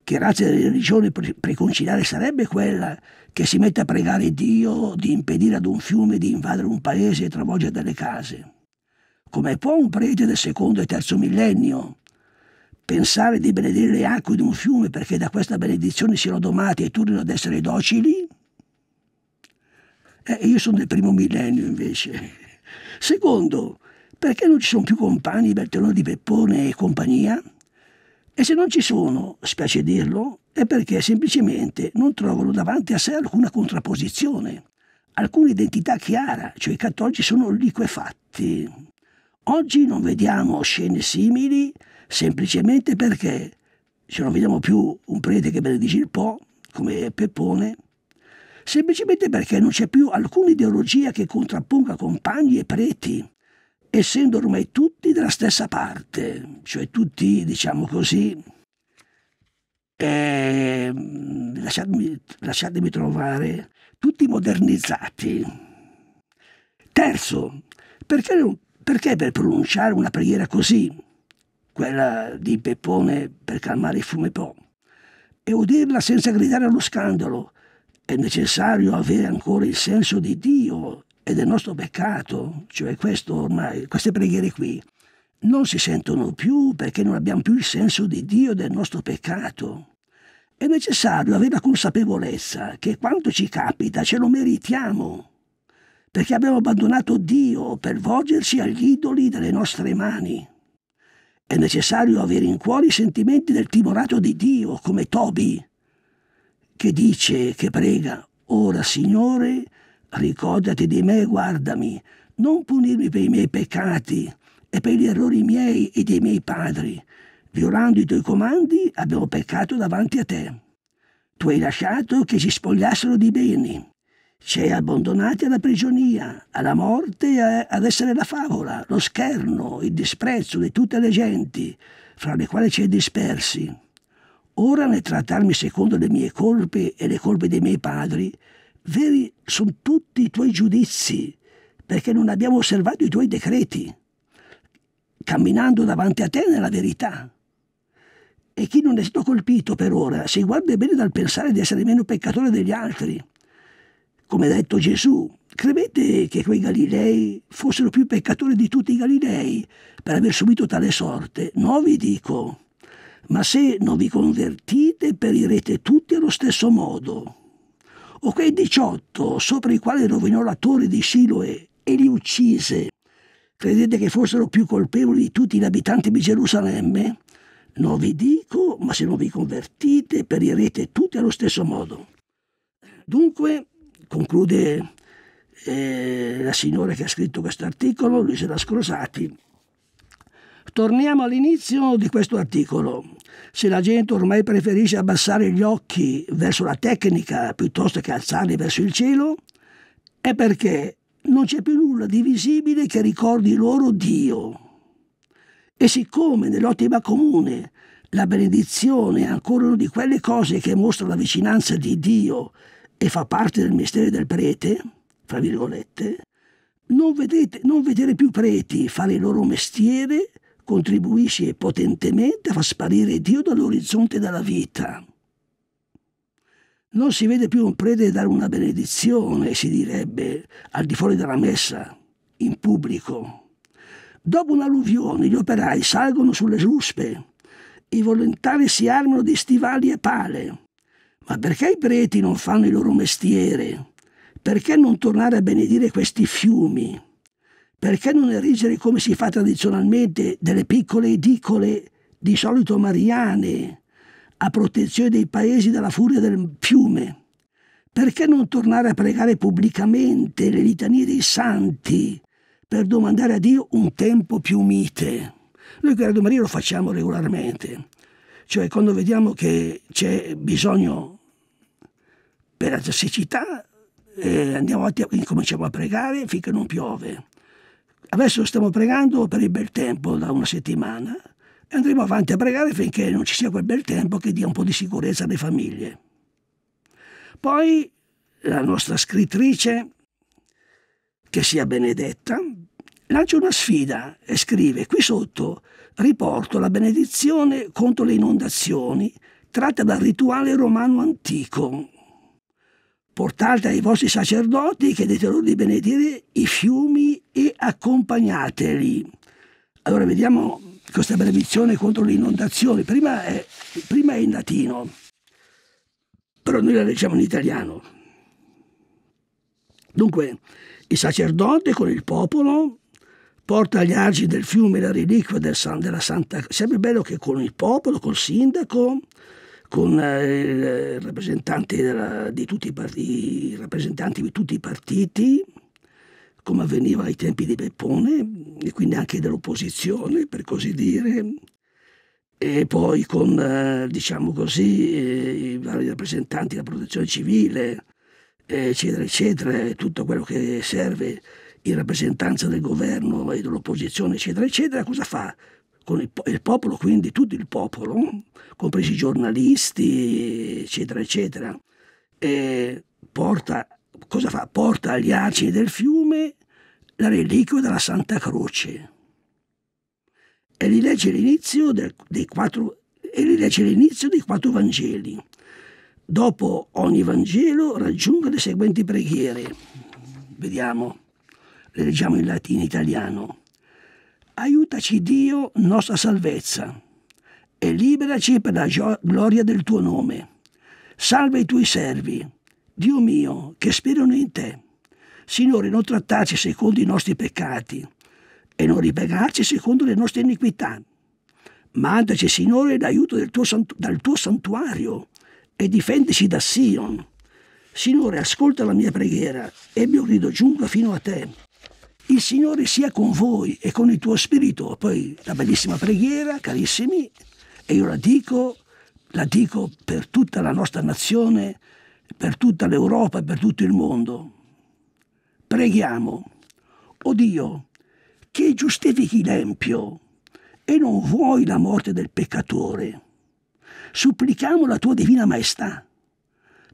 Speaker 1: Che razza di religione preconciliare sarebbe quella che si mette a pregare Dio di impedire ad un fiume di invadere un paese e travolgere delle case? Come può un prete del secondo e terzo millennio pensare di benedire le acque di un fiume perché da questa benedizione siano domati e tornino ad essere docili? Eh, io sono del primo millennio invece. Secondo, perché non ci sono più compagni Bertolone di Peppone e compagnia? E se non ci sono, spiace dirlo, è perché semplicemente non trovano davanti a sé alcuna contrapposizione, alcuna identità chiara, cioè i cattolici sono liquefatti. Oggi non vediamo scene simili semplicemente perché se non vediamo più un prete che benedice il Po, come Peppone, semplicemente perché non c'è più alcuna ideologia che contrapponga compagni e preti, essendo ormai tutti della stessa parte, cioè tutti, diciamo così, eh, lasciatemi, lasciatemi trovare, tutti modernizzati. Terzo, perché, perché per pronunciare una preghiera così, quella di Peppone per calmare il fume Po, e udirla senza gridare allo scandalo, è necessario avere ancora il senso di Dio e del nostro peccato, cioè questo ormai, queste preghiere qui, non si sentono più perché non abbiamo più il senso di Dio e del nostro peccato. È necessario avere la consapevolezza che quanto ci capita ce lo meritiamo, perché abbiamo abbandonato Dio per volgerci agli idoli delle nostre mani. È necessario avere in cuore i sentimenti del timorato di Dio, come Tobi, che dice, che prega, ora Signore, ricordati di me e guardami, non punirmi per i miei peccati e per gli errori miei e dei miei padri. Violando i tuoi comandi abbiamo peccato davanti a te. Tu hai lasciato che ci spogliassero di beni. Ci hai abbandonati alla prigionia, alla morte e ad essere la favola, lo scherno, il disprezzo di tutte le genti, fra le quali ci hai dispersi. Ora nel trattarmi secondo le mie colpe e le colpe dei miei padri, veri sono tutti i tuoi giudizi, perché non abbiamo osservato i tuoi decreti, camminando davanti a te nella verità. E chi non è stato colpito per ora si guarda bene dal pensare di essere meno peccatore degli altri. Come ha detto Gesù, credete che quei Galilei fossero più peccatori di tutti i Galilei per aver subito tale sorte? No, vi dico ma se non vi convertite perirete tutti allo stesso modo. O quei diciotto sopra i quali rovinò la torre di Siloe e li uccise, credete che fossero più colpevoli di tutti gli abitanti di Gerusalemme? Non vi dico, ma se non vi convertite perirete tutti allo stesso modo. Dunque, conclude eh, la signora che ha scritto questo articolo, Luisa Scrosati, Torniamo all'inizio di questo articolo. Se la gente ormai preferisce abbassare gli occhi verso la tecnica piuttosto che alzarli verso il cielo, è perché non c'è più nulla di visibile che ricordi loro Dio. E siccome nell'ottima comune la benedizione è ancora una di quelle cose che mostra la vicinanza di Dio e fa parte del mistero del prete, fra virgolette, non, vedete, non vedere più preti fare il loro mestiere contribuisce potentemente a far sparire Dio dall'orizzonte della vita. Non si vede più un prete dare una benedizione, si direbbe, al di fuori della messa, in pubblico. Dopo un'alluvione gli operai salgono sulle ruspe, i volontari si armano di stivali e pale. Ma perché i preti non fanno il loro mestiere? Perché non tornare a benedire questi fiumi? Perché non erigere come si fa tradizionalmente delle piccole edicole, di solito mariane, a protezione dei paesi dalla furia del fiume? Perché non tornare a pregare pubblicamente le litanie dei santi per domandare a Dio un tempo più mite? Noi Radio Maria lo facciamo regolarmente, cioè quando vediamo che c'è bisogno per la siccità eh, andiamo avanti cominciamo a pregare finché non piove. Adesso stiamo pregando per il bel tempo da una settimana e andremo avanti a pregare finché non ci sia quel bel tempo che dia un po' di sicurezza alle famiglie. Poi la nostra scrittrice, che sia benedetta, lancia una sfida e scrive qui sotto riporto la benedizione contro le inondazioni tratta dal rituale romano antico portate ai vostri sacerdoti, chiedete loro di benedire i fiumi e accompagnateli. Allora vediamo questa benedizione contro le inondazioni. Prima è, prima è in latino, però noi la leggiamo in italiano. Dunque, il sacerdote con il popolo porta agli argini del fiume la reliquia del, della Santa... Sarebbe bello che con il popolo, col sindaco, con eh, della, di tutti i partiti, rappresentanti di tutti i partiti, come avveniva ai tempi di Peppone e quindi anche dell'opposizione per così dire. E poi con eh, diciamo così eh, i vari rappresentanti della protezione civile eccetera eccetera tutto quello che serve in rappresentanza del governo e dell'opposizione eccetera eccetera cosa fa? Con il, il popolo quindi tutto il popolo compresi i giornalisti eccetera eccetera porta cosa fa? porta agli arcini del fiume la reliquia della Santa Croce e li legge l'inizio dei quattro e li legge l'inizio dei quattro Vangeli. Dopo ogni Vangelo raggiunga le seguenti preghiere. Vediamo, le leggiamo in latino italiano. Aiutaci Dio, nostra salvezza, e liberaci per la gloria del tuo nome. Salva i tuoi servi, Dio mio, che sperano in te. Signore, non trattarci secondo i nostri peccati e non ripegarci secondo le nostre iniquità. Mandaci, Signore, l'aiuto tuo dal tuo santuario e difendici da Sion. Signore, ascolta la mia preghiera e il mio grido giunga fino a te. Il Signore sia con voi e con il tuo spirito. Poi la bellissima preghiera, carissimi, e io la dico, la dico per tutta la nostra nazione, per tutta l'Europa e per tutto il mondo. Preghiamo. O Dio, che giustifichi l'empio e non vuoi la morte del peccatore. Supplichiamo la tua divina maestà.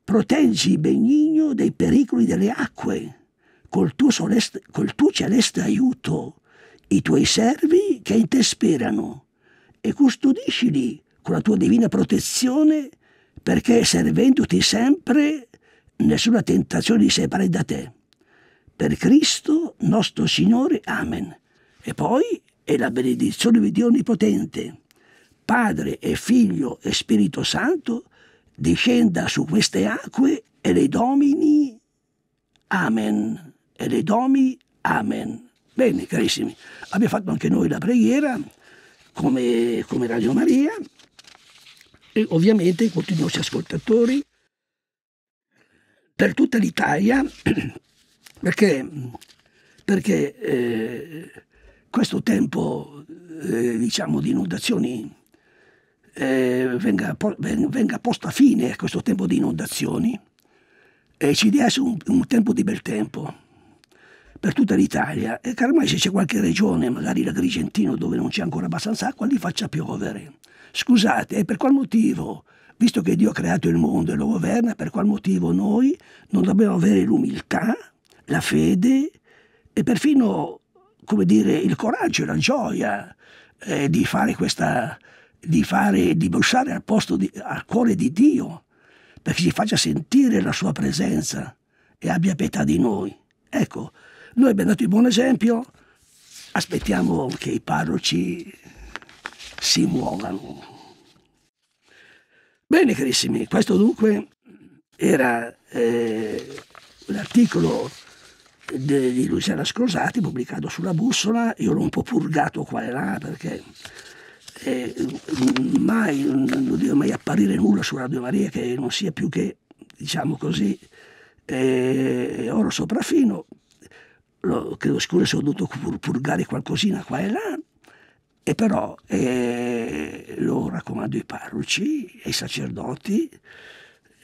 Speaker 1: Proteggi Benigno dai pericoli delle acque, col tuo, soleste, col tuo celeste aiuto, i tuoi servi che in te sperano, e custodiscili con la tua divina protezione, perché servendoti sempre nessuna tentazione li separi da te. Per Cristo nostro Signore. Amen. E poi è la benedizione di Dio Onnipotente, Padre e Figlio e Spirito Santo, discenda su queste acque e le domini. Amen. E le domi. Amen. Bene, carissimi, abbiamo fatto anche noi la preghiera come, come Radio Maria e ovviamente tutti i nostri ascoltatori per tutta l'Italia (clears throat) perché, perché eh, questo tempo eh, diciamo, di inondazioni eh, venga, venga, posta fine a questo tempo di inondazioni e ci dia un, un tempo di bel tempo per tutta l'Italia e che ormai se c'è qualche regione, magari l'Agrigentino dove non c'è ancora abbastanza acqua, li faccia piovere. Scusate, e per qual motivo? Visto che Dio ha creato il mondo e lo governa, per qual motivo noi non dobbiamo avere l'umiltà, la fede e perfino come dire, il coraggio e la gioia eh, di fare questa, di fare, di bussare al, posto di, al cuore di Dio, perché ci faccia sentire la sua presenza e abbia pietà di noi. Ecco, noi abbiamo dato il buon esempio, aspettiamo che i parroci si muovano. Bene carissimi, questo dunque era eh, l'articolo di Luciana Scrosati pubblicato sulla bussola, io l'ho un po' purgato qua e là perché eh, mai, non deve mai apparire nulla su Radio Maria che non sia più che, diciamo così, eh, oro sopraffino, lo, credo se ho dovuto purgare qualcosina qua e là, e però eh, lo raccomando ai parroci, ai sacerdoti,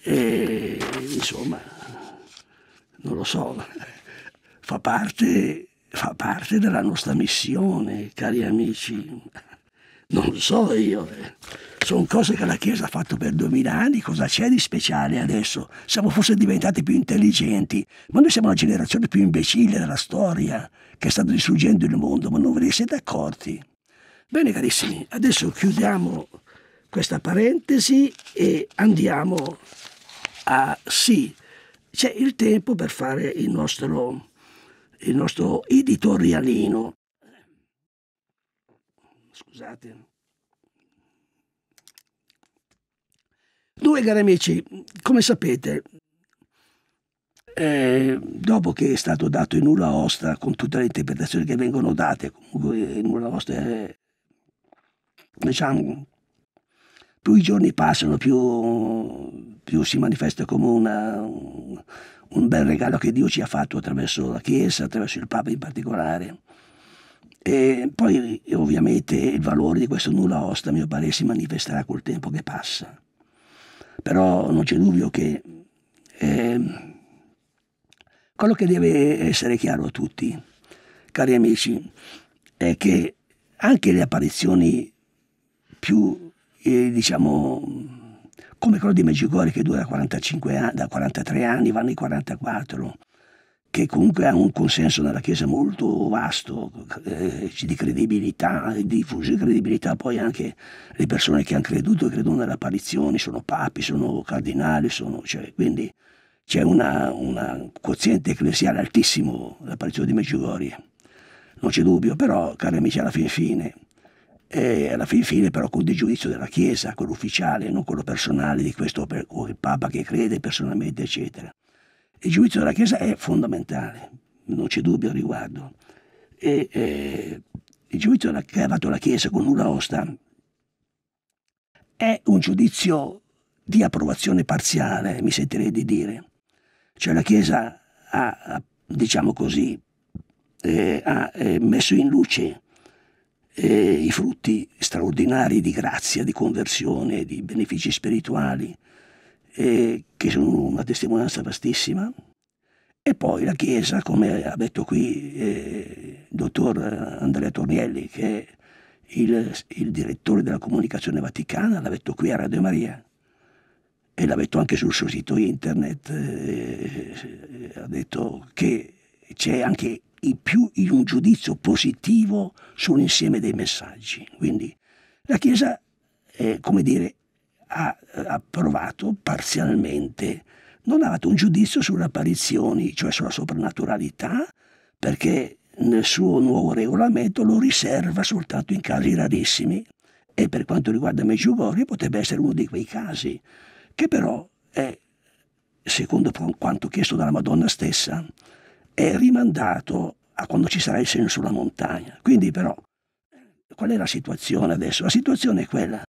Speaker 1: e insomma, non lo so, (laughs) fa parte, fa parte della nostra missione, cari amici. Non so io, eh. Sono cose che la Chiesa ha fatto per duemila anni, cosa c'è di speciale adesso? Siamo forse diventati più intelligenti, ma noi siamo la generazione più imbecille della storia che sta distruggendo il mondo, ma non ve ne siete accorti. Bene carissimi, adesso chiudiamo questa parentesi e andiamo a sì, c'è il tempo per fare il nostro il nostro editorialino. Scusate. Due cari amici, come sapete, eh, dopo che è stato dato il nulla osta con tutte le interpretazioni che vengono date, comunque il nulla osta è, diciamo, più i giorni passano, più, più si manifesta come una, un bel regalo che Dio ci ha fatto attraverso la Chiesa, attraverso il Papa in particolare. E poi ovviamente il valore di questo nulla osta a mio parere si manifesterà col tempo che passa. Però non c'è dubbio che eh, quello che deve essere chiaro a tutti, cari amici, è che anche le apparizioni più, eh, diciamo, come quello di Meggiugorje che dura 45 anni, da 43 anni, vanno ai 44, che comunque ha un consenso nella Chiesa molto vasto, eh, di credibilità, di diffusa credibilità, poi anche le persone che hanno creduto e credono nelle apparizioni, sono papi, sono cardinali, sono, cioè, quindi c'è una quoziente ecclesiale altissimo l'apparizione di Meggiugorje, non c'è dubbio, però cari amici alla fin fine e alla fin fine però con il giudizio della Chiesa, quello ufficiale, non quello personale di questo il Papa che crede personalmente, eccetera. Il giudizio della Chiesa è fondamentale, non c'è dubbio al riguardo. E, eh, il giudizio che ha fatto la Chiesa con nulla osta è un giudizio di approvazione parziale, mi sentirei di dire. Cioè la Chiesa ha, diciamo così, eh, ha eh, messo in luce eh, i frutti straordinari di grazia, di conversione, di benefici spirituali, eh, che sono una testimonianza vastissima. E poi la Chiesa, come ha detto qui eh, il dottor Andrea Tornielli, che è il, il, direttore della comunicazione vaticana, l'ha detto qui a Radio Maria e l'ha detto anche sul suo sito internet, eh, ha detto che c'è anche più in un giudizio positivo sull'insieme dei messaggi. Quindi la Chiesa, eh, come dire, ha approvato parzialmente, non ha dato un giudizio sulle apparizioni, cioè sulla soprannaturalità, perché nel suo nuovo regolamento lo riserva soltanto in casi rarissimi e per quanto riguarda Meggiugorje potrebbe essere uno di quei casi, che però è, secondo quanto chiesto dalla Madonna stessa, è rimandato a quando ci sarà il segno sulla montagna. Quindi però, qual è la situazione adesso? La situazione è quella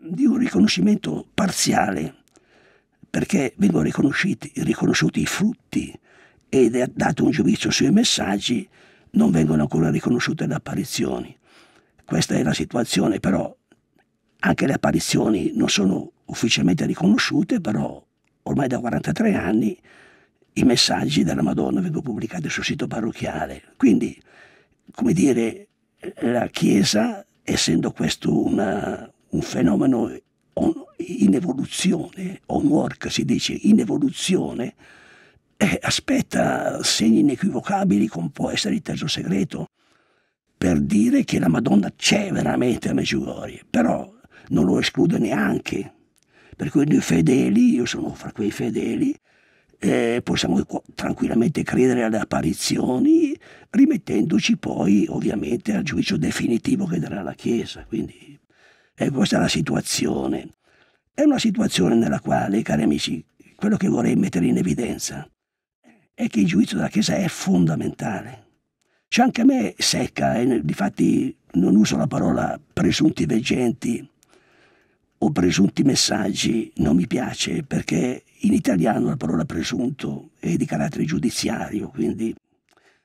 Speaker 1: di un riconoscimento parziale, perché vengono riconosciuti, i frutti ed è dato un giudizio sui messaggi, non vengono ancora riconosciute le apparizioni. Questa è la situazione, però anche le apparizioni non sono ufficialmente riconosciute, però ormai da 43 anni i messaggi della Madonna vengono pubblicati sul sito parrocchiale. Quindi, come dire, la Chiesa, essendo questo una, un fenomeno in evoluzione, on work si dice, in evoluzione, eh, aspetta segni inequivocabili come può essere il terzo segreto per dire che la Madonna c'è veramente a Meggiugorje, però non lo esclude neanche. Per cui noi fedeli, io sono fra quei fedeli, eh, possiamo tranquillamente credere alle apparizioni, rimettendoci poi ovviamente al giudizio definitivo che darà la Chiesa. Quindi eh, questa è la situazione. È una situazione nella quale, cari amici, quello che vorrei mettere in evidenza è che il giudizio della Chiesa è fondamentale. Cioè anche a me secca, e difatti non uso la parola presunti veggenti o presunti messaggi, non mi piace perché in italiano la parola presunto è di carattere giudiziario, quindi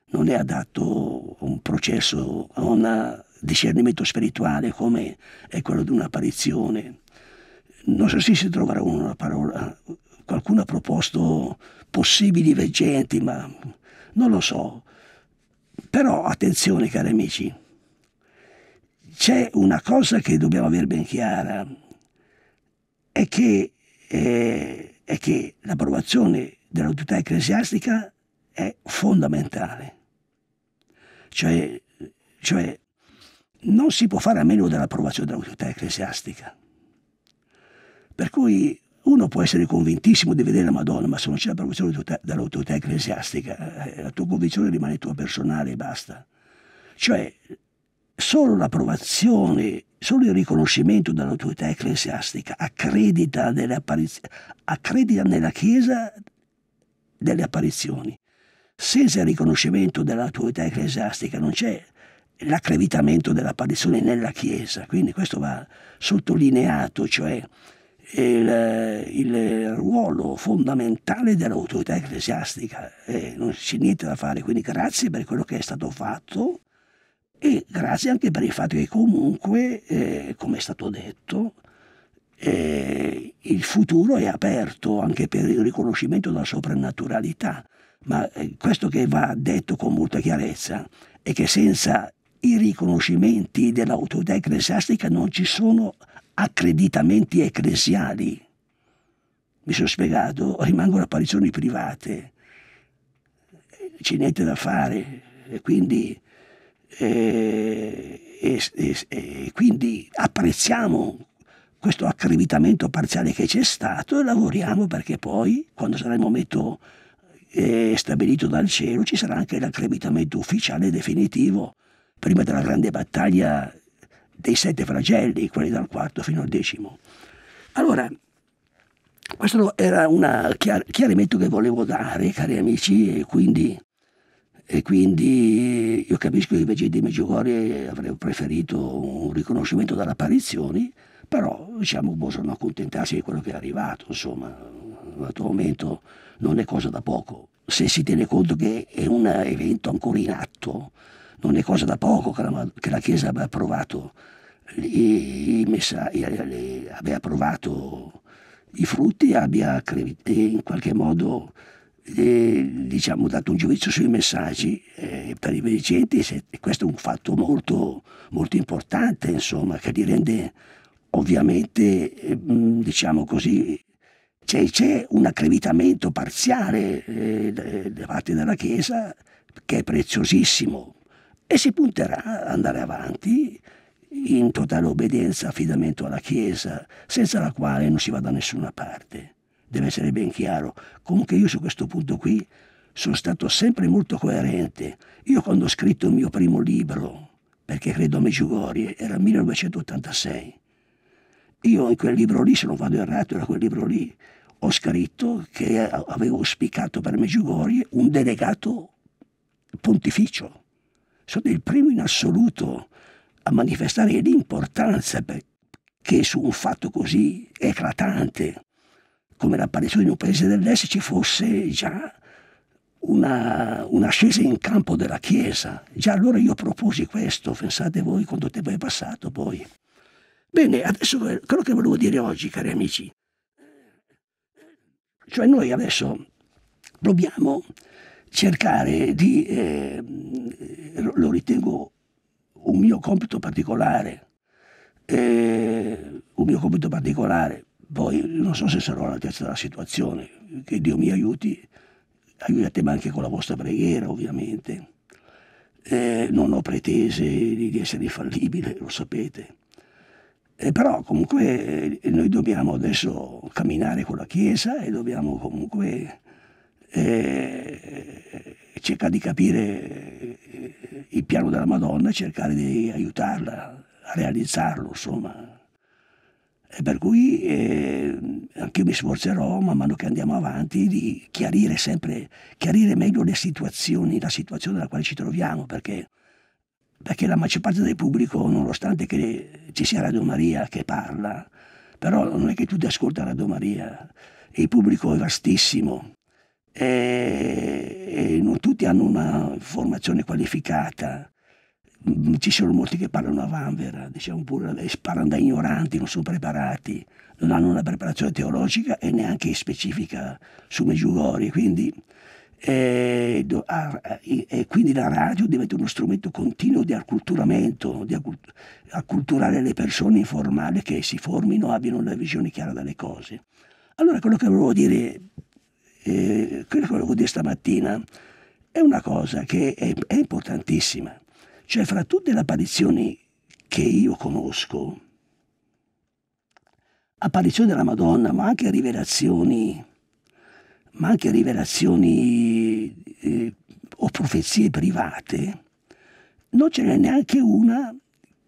Speaker 1: non è adatto a un processo, a un discernimento spirituale come è quello di un'apparizione. Non so se si troverà una parola, qualcuno ha proposto possibili veggenti, ma non lo so. Però attenzione cari amici, c'è una cosa che dobbiamo avere ben chiara, è che eh, è che l'approvazione dell'autorità ecclesiastica è fondamentale. Cioè, cioè, non si può fare a meno dell'approvazione dell'autorità ecclesiastica. Per cui uno può essere convintissimo di vedere la Madonna, ma se non c'è l'approvazione dell'autorità ecclesiastica, eh, la tua convinzione rimane tua personale e basta. Cioè, solo l'approvazione, solo il riconoscimento dell'autorità ecclesiastica accredita, accredita nella Chiesa delle apparizioni. Senza il riconoscimento dell'autorità ecclesiastica non c'è l'accreditamento dell'apparizione nella Chiesa, quindi questo va sottolineato, cioè il, il ruolo fondamentale dell'autorità ecclesiastica. E non c'è niente da fare, quindi grazie per quello che è stato fatto e grazie anche per il fatto che comunque, eh, come è stato detto, eh, il futuro è aperto anche per il riconoscimento della soprannaturalità, ma eh, questo che va detto con molta chiarezza è che senza i riconoscimenti dell'autorità ecclesiastica non ci sono accreditamenti ecclesiali. Mi sono spiegato, rimangono apparizioni private, c'è niente da fare. E quindi, e, e, e, quindi apprezziamo questo accreditamento parziale che c'è stato e lavoriamo perché poi, quando sarà il momento eh, stabilito dal cielo, ci sarà anche l'accreditamento ufficiale definitivo prima della grande battaglia dei sette flagelli, quelli dal quarto fino al decimo. Allora, questo era un chiar- chiarimento che volevo dare, cari amici, e quindi, e quindi io capisco che invece di Meggiugorie avrei preferito un riconoscimento dalle apparizioni, però diciamo possono accontentarsi di quello che è arrivato, insomma, momento non è cosa da poco. Se si tiene conto che è un evento ancora in atto, non è cosa da poco che la, che la Chiesa abbia approvato, i, i messaggi, abbia approvato i frutti e abbia in qualche modo eh, diciamo, dato un giudizio sui messaggi eh, per i beneficenti e questo è un fatto molto, molto importante insomma, che li rende ovviamente eh, diciamo così c'è, c'è, un accreditamento parziale eh, da parte della Chiesa che è preziosissimo e si punterà ad andare avanti in totale obbedienza affidamento alla Chiesa, senza la quale non si va da nessuna parte. Deve essere ben chiaro. Comunque io su questo punto qui sono stato sempre molto coerente. Io quando ho scritto il mio primo libro, perché credo a Meggiugorie, era il 1986. Io in quel libro lì, se non vado errato, era quel libro lì, ho scritto che avevo auspicato per Meggiugorie un delegato pontificio sono il primo in assoluto a manifestare l'importanza che su un fatto così eclatante come l'apparizione di un paese dell'est ci fosse già una, una, scesa in campo della Chiesa. Già allora io proposi questo, pensate voi quanto tempo è passato poi. Bene, adesso quello che volevo dire oggi, cari amici, cioè noi adesso dobbiamo cercare di, eh, lo ritengo un mio compito particolare, eh, un mio compito particolare, poi non so se sarò all'altezza della situazione, che Dio mi aiuti, aiutatemi anche con la vostra preghiera ovviamente. Eh, non ho pretese di essere infallibile, lo sapete. Eh, però comunque eh, noi dobbiamo adesso camminare con la Chiesa e dobbiamo comunque eh, cercare di capire il piano della Madonna e cercare di aiutarla a realizzarlo, insomma. E per cui eh, anche io mi sforzerò, man mano che andiamo avanti, di chiarire sempre, chiarire meglio le situazioni, la situazione nella quale ci troviamo, perché, perché la maggior parte del pubblico, nonostante ci sia Radio Maria che parla, però non è che tutti ascoltano Radio Maria, e il pubblico è vastissimo, e, e non tutti hanno una formazione qualificata. Mm, ci sono molti che parlano a vanvera, diciamo pure, parlano da ignoranti, non sono preparati, non hanno una preparazione teologica e neanche specifica su Meggiugori, quindi, e, e quindi la radio diventa uno strumento continuo di acculturamento, di acculturare le persone, informale che si formino, abbiano una visione chiara delle cose. Allora quello che volevo dire quello che volevo dire stamattina è una cosa che è, è importantissima. Cioè, fra tutte le apparizioni che io conosco, apparizioni della Madonna, ma anche rivelazioni, ma anche rivelazioni eh, o profezie private, non ce n'è neanche una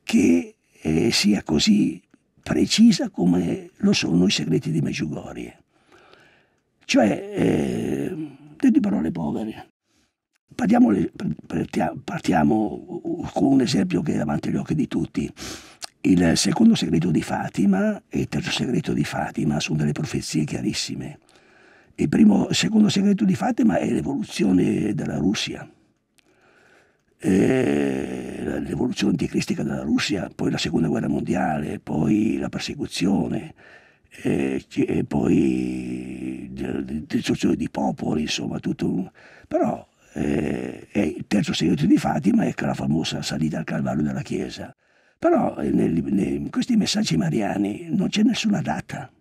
Speaker 1: che eh, sia così precisa come lo sono i segreti di Meggiugorie. Cioè, eh, di parole povere. Partiamo, con un esempio che è davanti agli occhi di tutti. Il secondo segreto di Fatima e il terzo segreto di Fatima sono delle profezie chiarissime. Il primo, il secondo segreto di Fatima è l'evoluzione della Russia. l'evoluzione anticristica della Russia, poi la seconda guerra mondiale, poi la persecuzione, e, e poi distruzione di popoli, insomma, tutto però eh, il terzo segreto di Fatima è la famosa salita al Calvario della Chiesa. Però eh, in questi messaggi mariani non c'è nessuna data,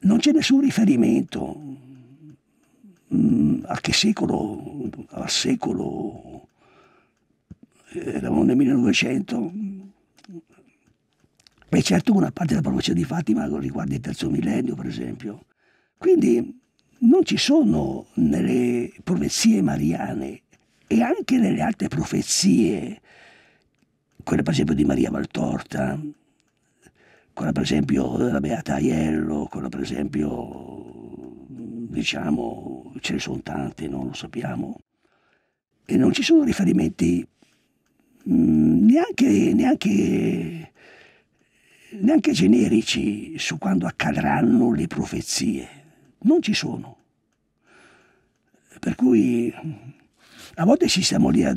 Speaker 1: non c'è nessun riferimento mm, a che secolo, al secolo, eravamo nel 1900, e certo una parte della profezia di Fatima riguarda il terzo millennio, per esempio. Quindi non ci sono nelle profezie mariane e anche nelle altre profezie, quelle per esempio di Maria Valtorta, quella per esempio della Beata Aiello, quella per esempio, diciamo, ce ne sono tante, non lo sappiamo, e non ci sono riferimenti mh, mm, neanche, neanche, neanche generici su quando accadranno le profezie non ci sono. Per cui a volte ci stiamo lì a,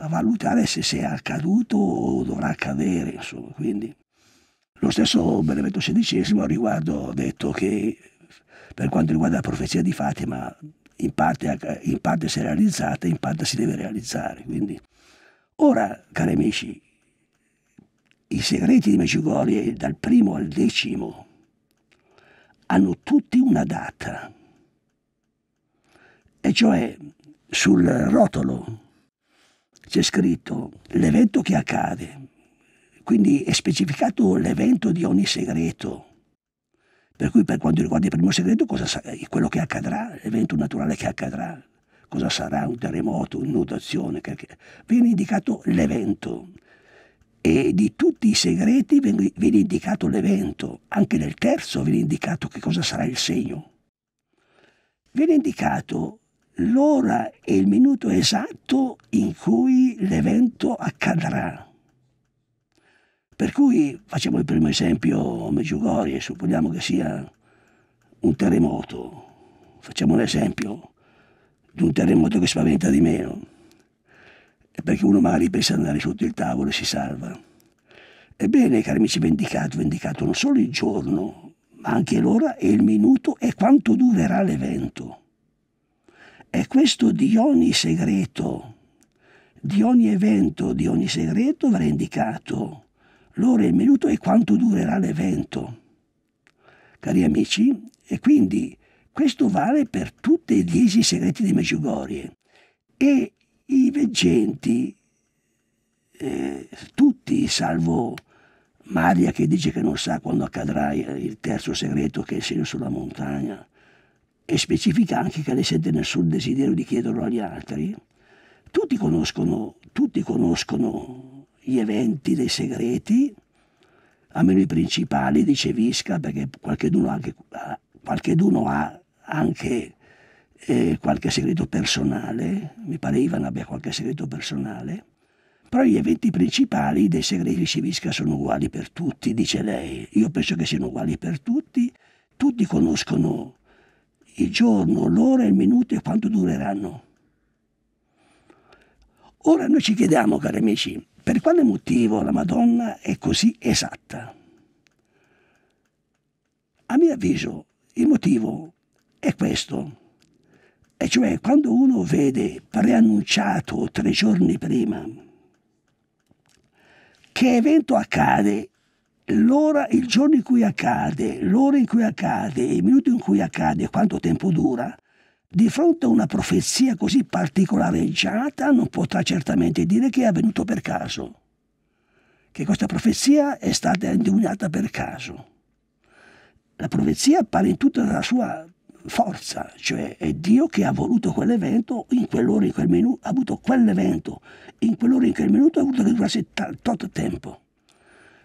Speaker 1: a valutare se sia accaduto o dovrà accadere, insomma, quindi lo stesso Benedetto XVI a riguardo ha detto che per quanto riguarda la profezia di Fatima in parte, in parte si è realizzata, in parte si deve realizzare. Quindi. Ora, cari amici, i segreti di Medjugorje dal primo al decimo hanno tutti una data, e cioè sul rotolo c'è scritto l'evento che accade, quindi è specificato l'evento di ogni segreto. Per cui per quanto riguarda il primo segreto, sarà, quello che accadrà, l'evento naturale che accadrà, cosa sarà un terremoto, un'inondazione, viene indicato l'evento e di tutti i segreti viene indicato l'evento, anche nel terzo viene indicato che cosa sarà il segno. Viene indicato l'ora e il minuto esatto in cui l'evento accadrà. Per cui facciamo il primo esempio Meggiugorie, supponiamo che sia un terremoto. Facciamo un esempio di un terremoto che spaventa di meno perché uno magari pensa ad andare sotto il tavolo e si salva. Ebbene, cari amici, vendicato, vendicato non solo il giorno, ma anche l'ora e il minuto e quanto durerà l'evento. E questo di ogni segreto, di ogni evento, di ogni segreto verrà indicato l'ora e il minuto e quanto durerà l'evento. Cari amici, e quindi questo vale per tutti i dieci segreti di Meggiugorie. E i veggenti, eh, tutti salvo Maria che dice che non sa quando accadrà il terzo segreto che è il segno sulla montagna e specifica anche che lei sente nessun desiderio di chiederlo agli altri, tutti conoscono, tutti conoscono gli eventi dei segreti, almeno i principali, dice Visca, perché qualcheduno, anche, qualcheduno ha anche eh, qualche segreto personale, mi pare Ivan abbia qualche segreto personale, però gli eventi principali dei segreti di Civisca sono uguali per tutti, dice lei. Io penso che siano uguali per tutti, tutti conoscono il giorno, l'ora, il minuto e quanto dureranno. Ora noi ci chiediamo, cari amici, per quale motivo la Madonna è così esatta? A mio avviso il motivo è questo. E cioè quando uno vede preannunciato tre giorni prima che evento accade, l'ora, il giorno in cui accade, l'ora in cui accade, il minuto in cui accade, quanto tempo dura, di fronte a una profezia così particolareggiata non potrà certamente dire che è avvenuto per caso, che questa profezia è stata individuata per caso. La profezia appare in tutta la sua forza, cioè è Dio che ha voluto quell'evento in quell'ora, in quel minuto, ha avuto quell'evento, in quell'ora, in quel minuto ha avuto che durasse tot tempo.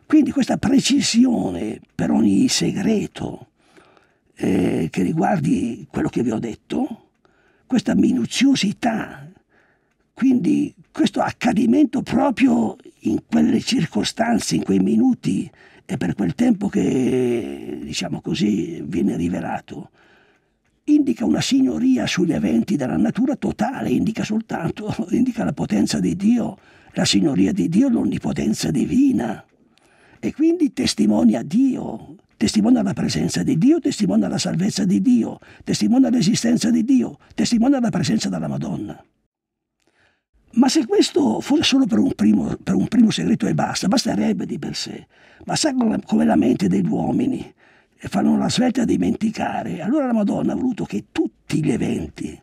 Speaker 1: Quindi questa precisione per ogni segreto eh, che riguardi quello che vi ho detto, questa minuziosità, quindi questo accadimento proprio in quelle circostanze, in quei minuti e per quel tempo che, diciamo così, viene rivelato, indica una signoria sugli eventi della natura totale, indica soltanto, (laughs) indica la potenza di Dio, la signoria di Dio, l'onnipotenza divina e quindi testimonia Dio, testimonia la presenza di Dio, testimonia la salvezza di Dio, testimonia l'esistenza di Dio, testimonia la presenza della Madonna. Ma se questo fosse solo per un primo, per un primo segreto e basta, basterebbe di per sé. Ma sa come la mente degli uomini e fanno la svelta a dimenticare. Allora la Madonna ha voluto che tutti gli eventi,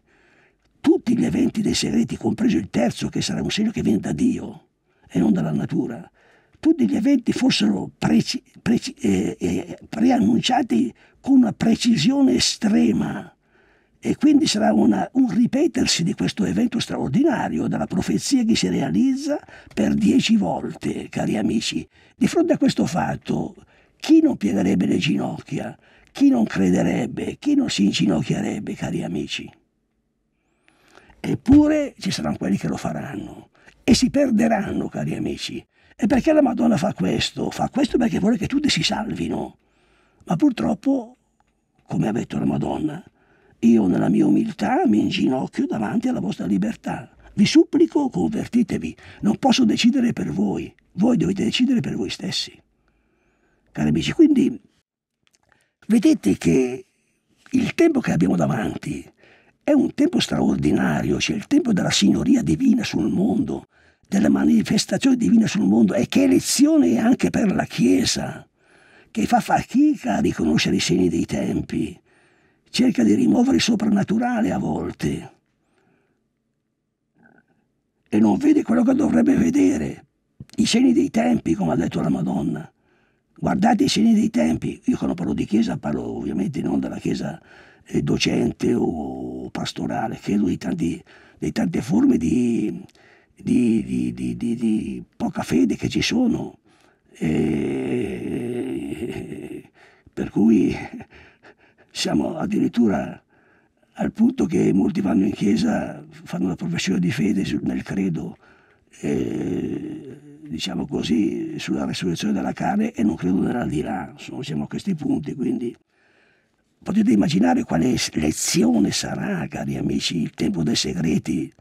Speaker 1: tutti gli eventi dei segreti, compreso il terzo che sarà un segno che viene da Dio e non dalla natura, tutti gli eventi fossero preci, preci, eh, eh, preannunciati con una precisione estrema e quindi sarà una, un ripetersi di questo evento straordinario, della profezia che si realizza per dieci volte, cari amici. Di fronte a questo fatto, chi non piegherebbe le ginocchia? Chi non crederebbe? Chi non si inginocchierebbe, cari amici? Eppure ci saranno quelli che lo faranno e si perderanno, cari amici. E perché la Madonna fa questo? Fa questo perché vuole che tutti si salvino. Ma purtroppo, come ha detto la Madonna, io nella mia umiltà mi inginocchio davanti alla vostra libertà. Vi supplico, convertitevi. Non posso decidere per voi. Voi dovete decidere per voi stessi. Cari amici, quindi vedete che il tempo che abbiamo davanti è un tempo straordinario, cioè il tempo della signoria divina sul mondo, della manifestazione divina sul mondo e che lezione è anche per la Chiesa, che fa fatica a riconoscere i segni dei tempi cerca di rimuovere il soprannaturale a volte e non vede quello che dovrebbe vedere, i segni dei tempi, come ha detto la Madonna. Guardate i segni dei tempi. Io quando parlo di chiesa parlo ovviamente non della chiesa eh, docente o pastorale, credo di, tanti, di tante forme di, di, di, poca fede che ci sono. E, per cui (laughs) siamo addirittura al punto che molti vanno in chiesa, fanno la professione di fede nel credo, eh, diciamo così, sulla resurrezione della carne e non credono nell'aldilà. Insomma, siamo a questi punti, quindi potete immaginare quale lezione sarà, cari amici, il tempo dei segreti.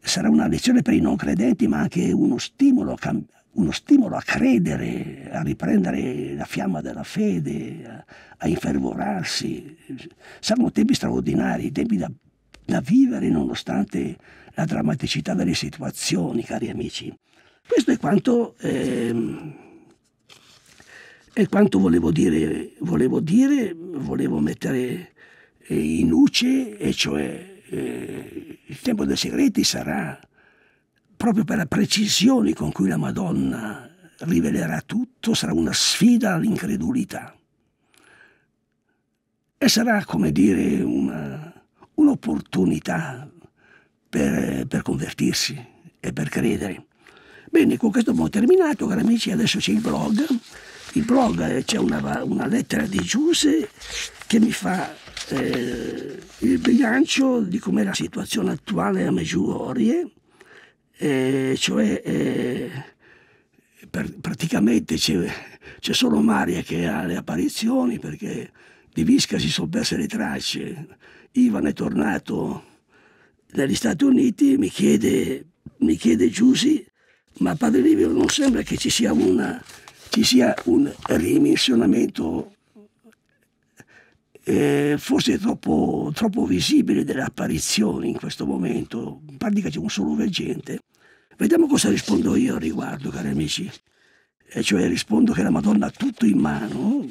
Speaker 1: Sarà una lezione per i non credenti, ma anche uno stimolo uno stimolo a credere, a riprendere la fiamma della fede, a, a infervorarsi. Saranno tempi straordinari, tempi da, da vivere nonostante la drammaticità delle situazioni, cari amici. Questo è quanto, eh, è quanto volevo, dire, volevo dire, volevo mettere eh, in luce, e cioè eh, il tempo dei segreti sarà proprio per la precisione con cui la Madonna rivelerà tutto, sarà una sfida all'incredulità. E sarà, come dire, un'opportunità per, per convertirsi e per credere. Bene, con questo abbiamo terminato, cari amici, adesso c'è il blog. Il blog eh, c'è una, una lettera di Giuse che mi fa eh, il bilancio di com'è la situazione attuale a Meggiugorie eh, cioè eh, per, praticamente c'è, solo Maria che ha le apparizioni perché di Visca si sono perse le tracce. Ivan è tornato negli Stati Uniti, mi chiede, mi chiede Giussi, ma padre Livio non sembra che ci sia, una, ci sia un rimissionamento eh, forse troppo, troppo visibile delle apparizioni in questo momento, in pratica c'è un solo veggente. Vediamo cosa rispondo io al riguardo, cari amici. E cioè rispondo che la Madonna ha tutto in mano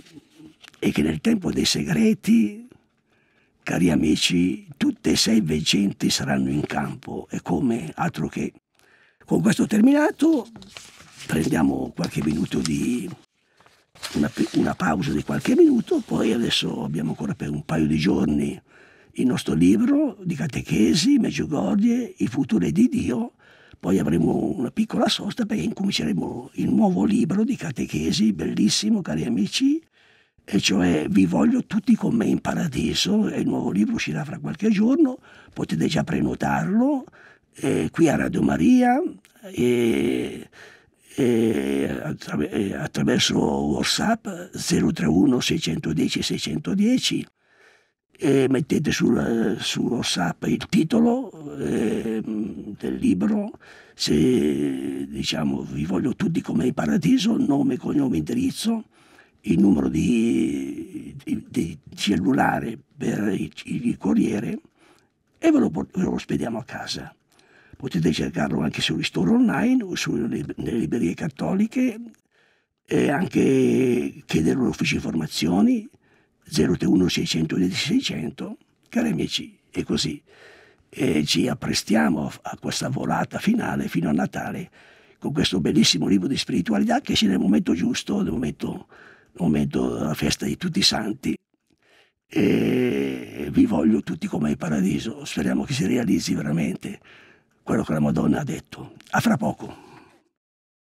Speaker 1: e che nel tempo dei segreti, cari amici, tutte e sei veggenti saranno in campo e come altro che. Con questo terminato prendiamo qualche minuto di una, una pausa di qualche minuto, poi adesso abbiamo ancora per un paio di giorni il nostro libro di catechesi, Meggiugorje, i futuri di Dio, poi avremo una piccola sosta perché incominceremo il nuovo libro di catechesi, bellissimo cari amici, e cioè Vi voglio tutti con me in paradiso, e il nuovo libro uscirà fra qualche giorno, potete già prenotarlo eh, qui a Radio Maria. E, attraverso Whatsapp 031 610 610 e mettete sul, su WhatsApp il titolo eh, del libro, se diciamo vi voglio tutti come in paradiso, nome, cognome, indirizzo, il numero di, di, di cellulare per il, il, corriere e ve lo, ve lo spediamo a casa. Potete cercarlo anche sui store online o sulle librerie cattoliche e anche chiedere all'ufficio informazioni 031 610 600, cari amici, è così. E ci apprestiamo a questa volata finale fino a Natale con questo bellissimo libro di spiritualità che sia nel momento giusto, nel momento, nel momento della festa di tutti i santi. E vi voglio tutti come il paradiso, speriamo che si realizzi veramente quello che la Madonna ha detto. A fra poco.